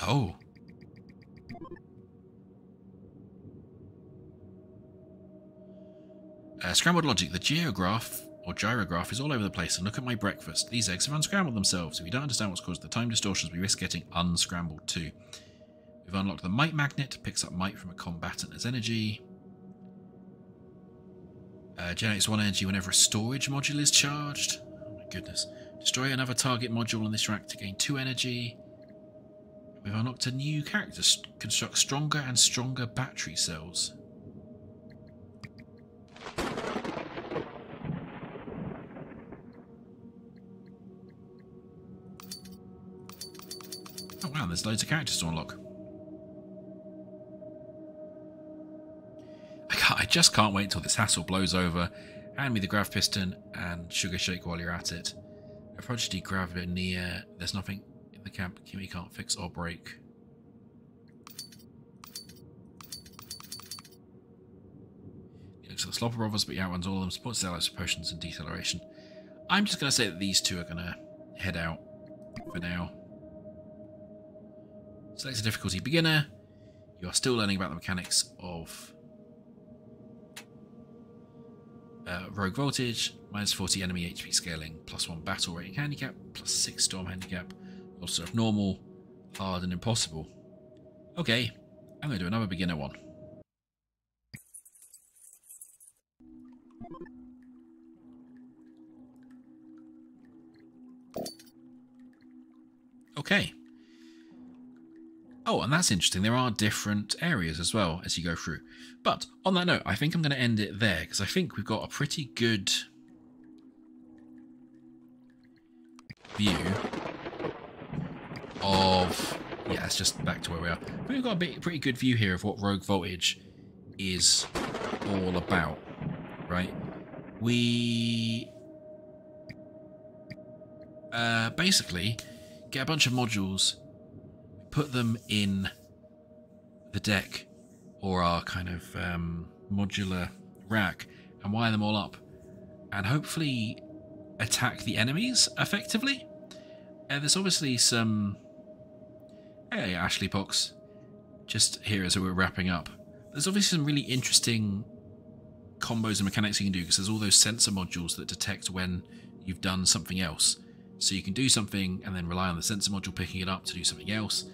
Speaker 1: Oh. Uh, scrambled logic. The geograph or gyrograph is all over the place. And look at my breakfast. These eggs have unscrambled themselves. If we don't understand what's caused the time distortions, we risk getting unscrambled too. We've unlocked the might magnet. Picks up might from a combatant as energy. Uh, generates one energy whenever a storage module is charged. Oh my goodness. Destroy another target module on this rack to gain two energy. We've unlocked a new character. Construct stronger and stronger battery cells. Wow, there's loads of characters to unlock. I, I just can't wait until this hassle blows over. Hand me the grav piston and sugar shake while you're at it. Approach the near. There's nothing in the camp Kimmy can't fix or break. Looks at the slopper brothers, but he outruns all of them, supports their lives potions and deceleration. I'm just going to say that these two are going to head out for now. Select a difficulty beginner. You are still learning about the mechanics of uh, rogue voltage, minus 40 enemy HP scaling, plus 1 battle rating handicap, plus 6 storm handicap, also of normal, hard, and impossible. Okay, I'm going to do another beginner one. Okay. Oh, and that's interesting. There are different areas as well as you go through. But on that note, I think I'm going to end it there because I think we've got a pretty good view of yeah, it's just back to where we are. We've got a bit, pretty good view here of what Rogue Voltage is all about, right? We uh, basically get a bunch of modules, put them in the deck or our kind of um, modular rack and wire them all up and hopefully attack the enemies effectively. Uh, there's obviously some. Hey, Ashley Pox. Just here as we're wrapping up. There's obviously some really interesting combos and mechanics you can do because there's all those sensor modules that detect when you've done something else. So you can do something and then rely on the sensor module picking it up to do something else.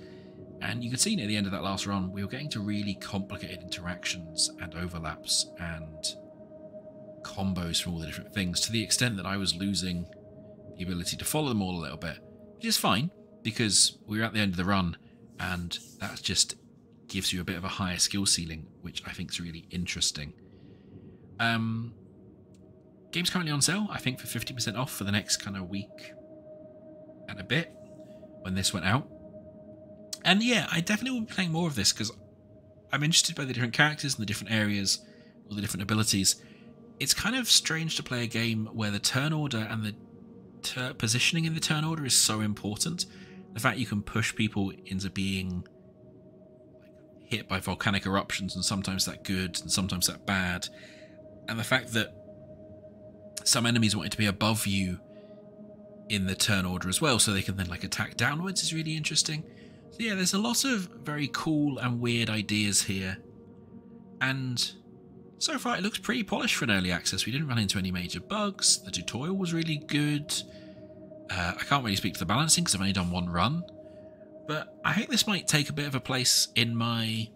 Speaker 1: And you can see near the end of that last run, we were getting to really complicated interactions and overlaps and combos from all the different things to the extent that I was losing the ability to follow them all a little bit, which is fine because we were at the end of the run and that just gives you a bit of a higher skill ceiling, which I think is really interesting. Um, game's currently on sale, I think, for 50% off for the next kind of week and a bit when this went out. And yeah, I definitely will be playing more of this because I'm interested by the different characters and the different areas, all the different abilities. It's kind of strange to play a game where the turn order and the positioning in the turn order is so important. The fact you can push people into being hit by volcanic eruptions, and sometimes that good, and sometimes that bad, and the fact that some enemies wanted to be above you in the turn order as well, so they can then like attack downwards is really interesting. So yeah, there's a lot of very cool and weird ideas here, and so far it looks pretty polished for an early access. We didn't run into any major bugs. The tutorial was really good. Uh, I can't really speak to the balancing because I've only done one run, but I think this might take a bit of a place in my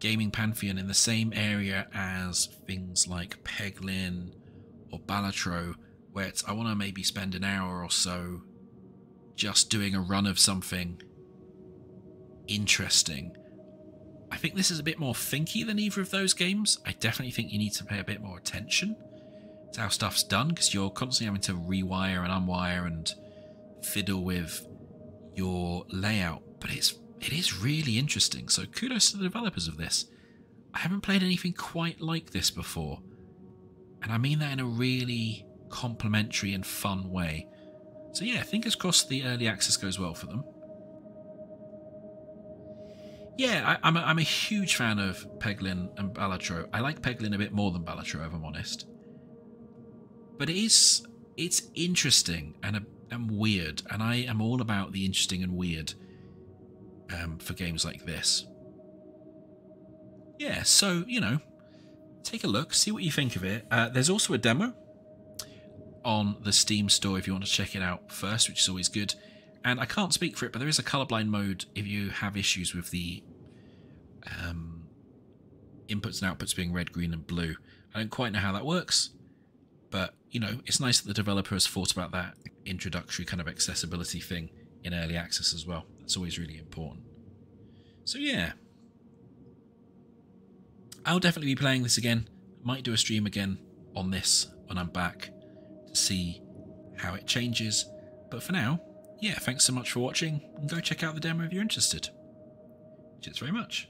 Speaker 1: gaming pantheon in the same area as things like Peglin or Balatro, where I want to maybe spend an hour or so just doing a run of something interesting. I think this is a bit more thinky than either of those games. I definitely think you need to pay a bit more attention to how stuff's done because you're constantly having to rewire and unwire and fiddle with your layout. But it's it is really interesting. So kudos to the developers of this. I haven't played anything quite like this before. And I mean that in a really complimentary and fun way. So yeah, fingers crossed the early access goes well for them. Yeah, I, am a, I'm a huge fan of Peglin and Balatro. I like Peglin a bit more than Balatro, if I'm honest. But it is it's interesting and a, and weird, and I am all about the interesting and weird um, for games like this. Yeah, so you know, take a look, see what you think of it. Uh, there's also a demo on the Steam store if you want to check it out first, which is always good. And I can't speak for it, but there is a colorblind mode if you have issues with the um, inputs and outputs being red, green, and blue. I don't quite know how that works, but you know, it's nice that the developer has thought about that introductory kind of accessibility thing in early access as well. That's always really important. So yeah, I'll definitely be playing this again. Might do a stream again on this when I'm back to see how it changes. But for now, yeah, thanks so much for watching and go check out the demo if you're interested. Cheers very much.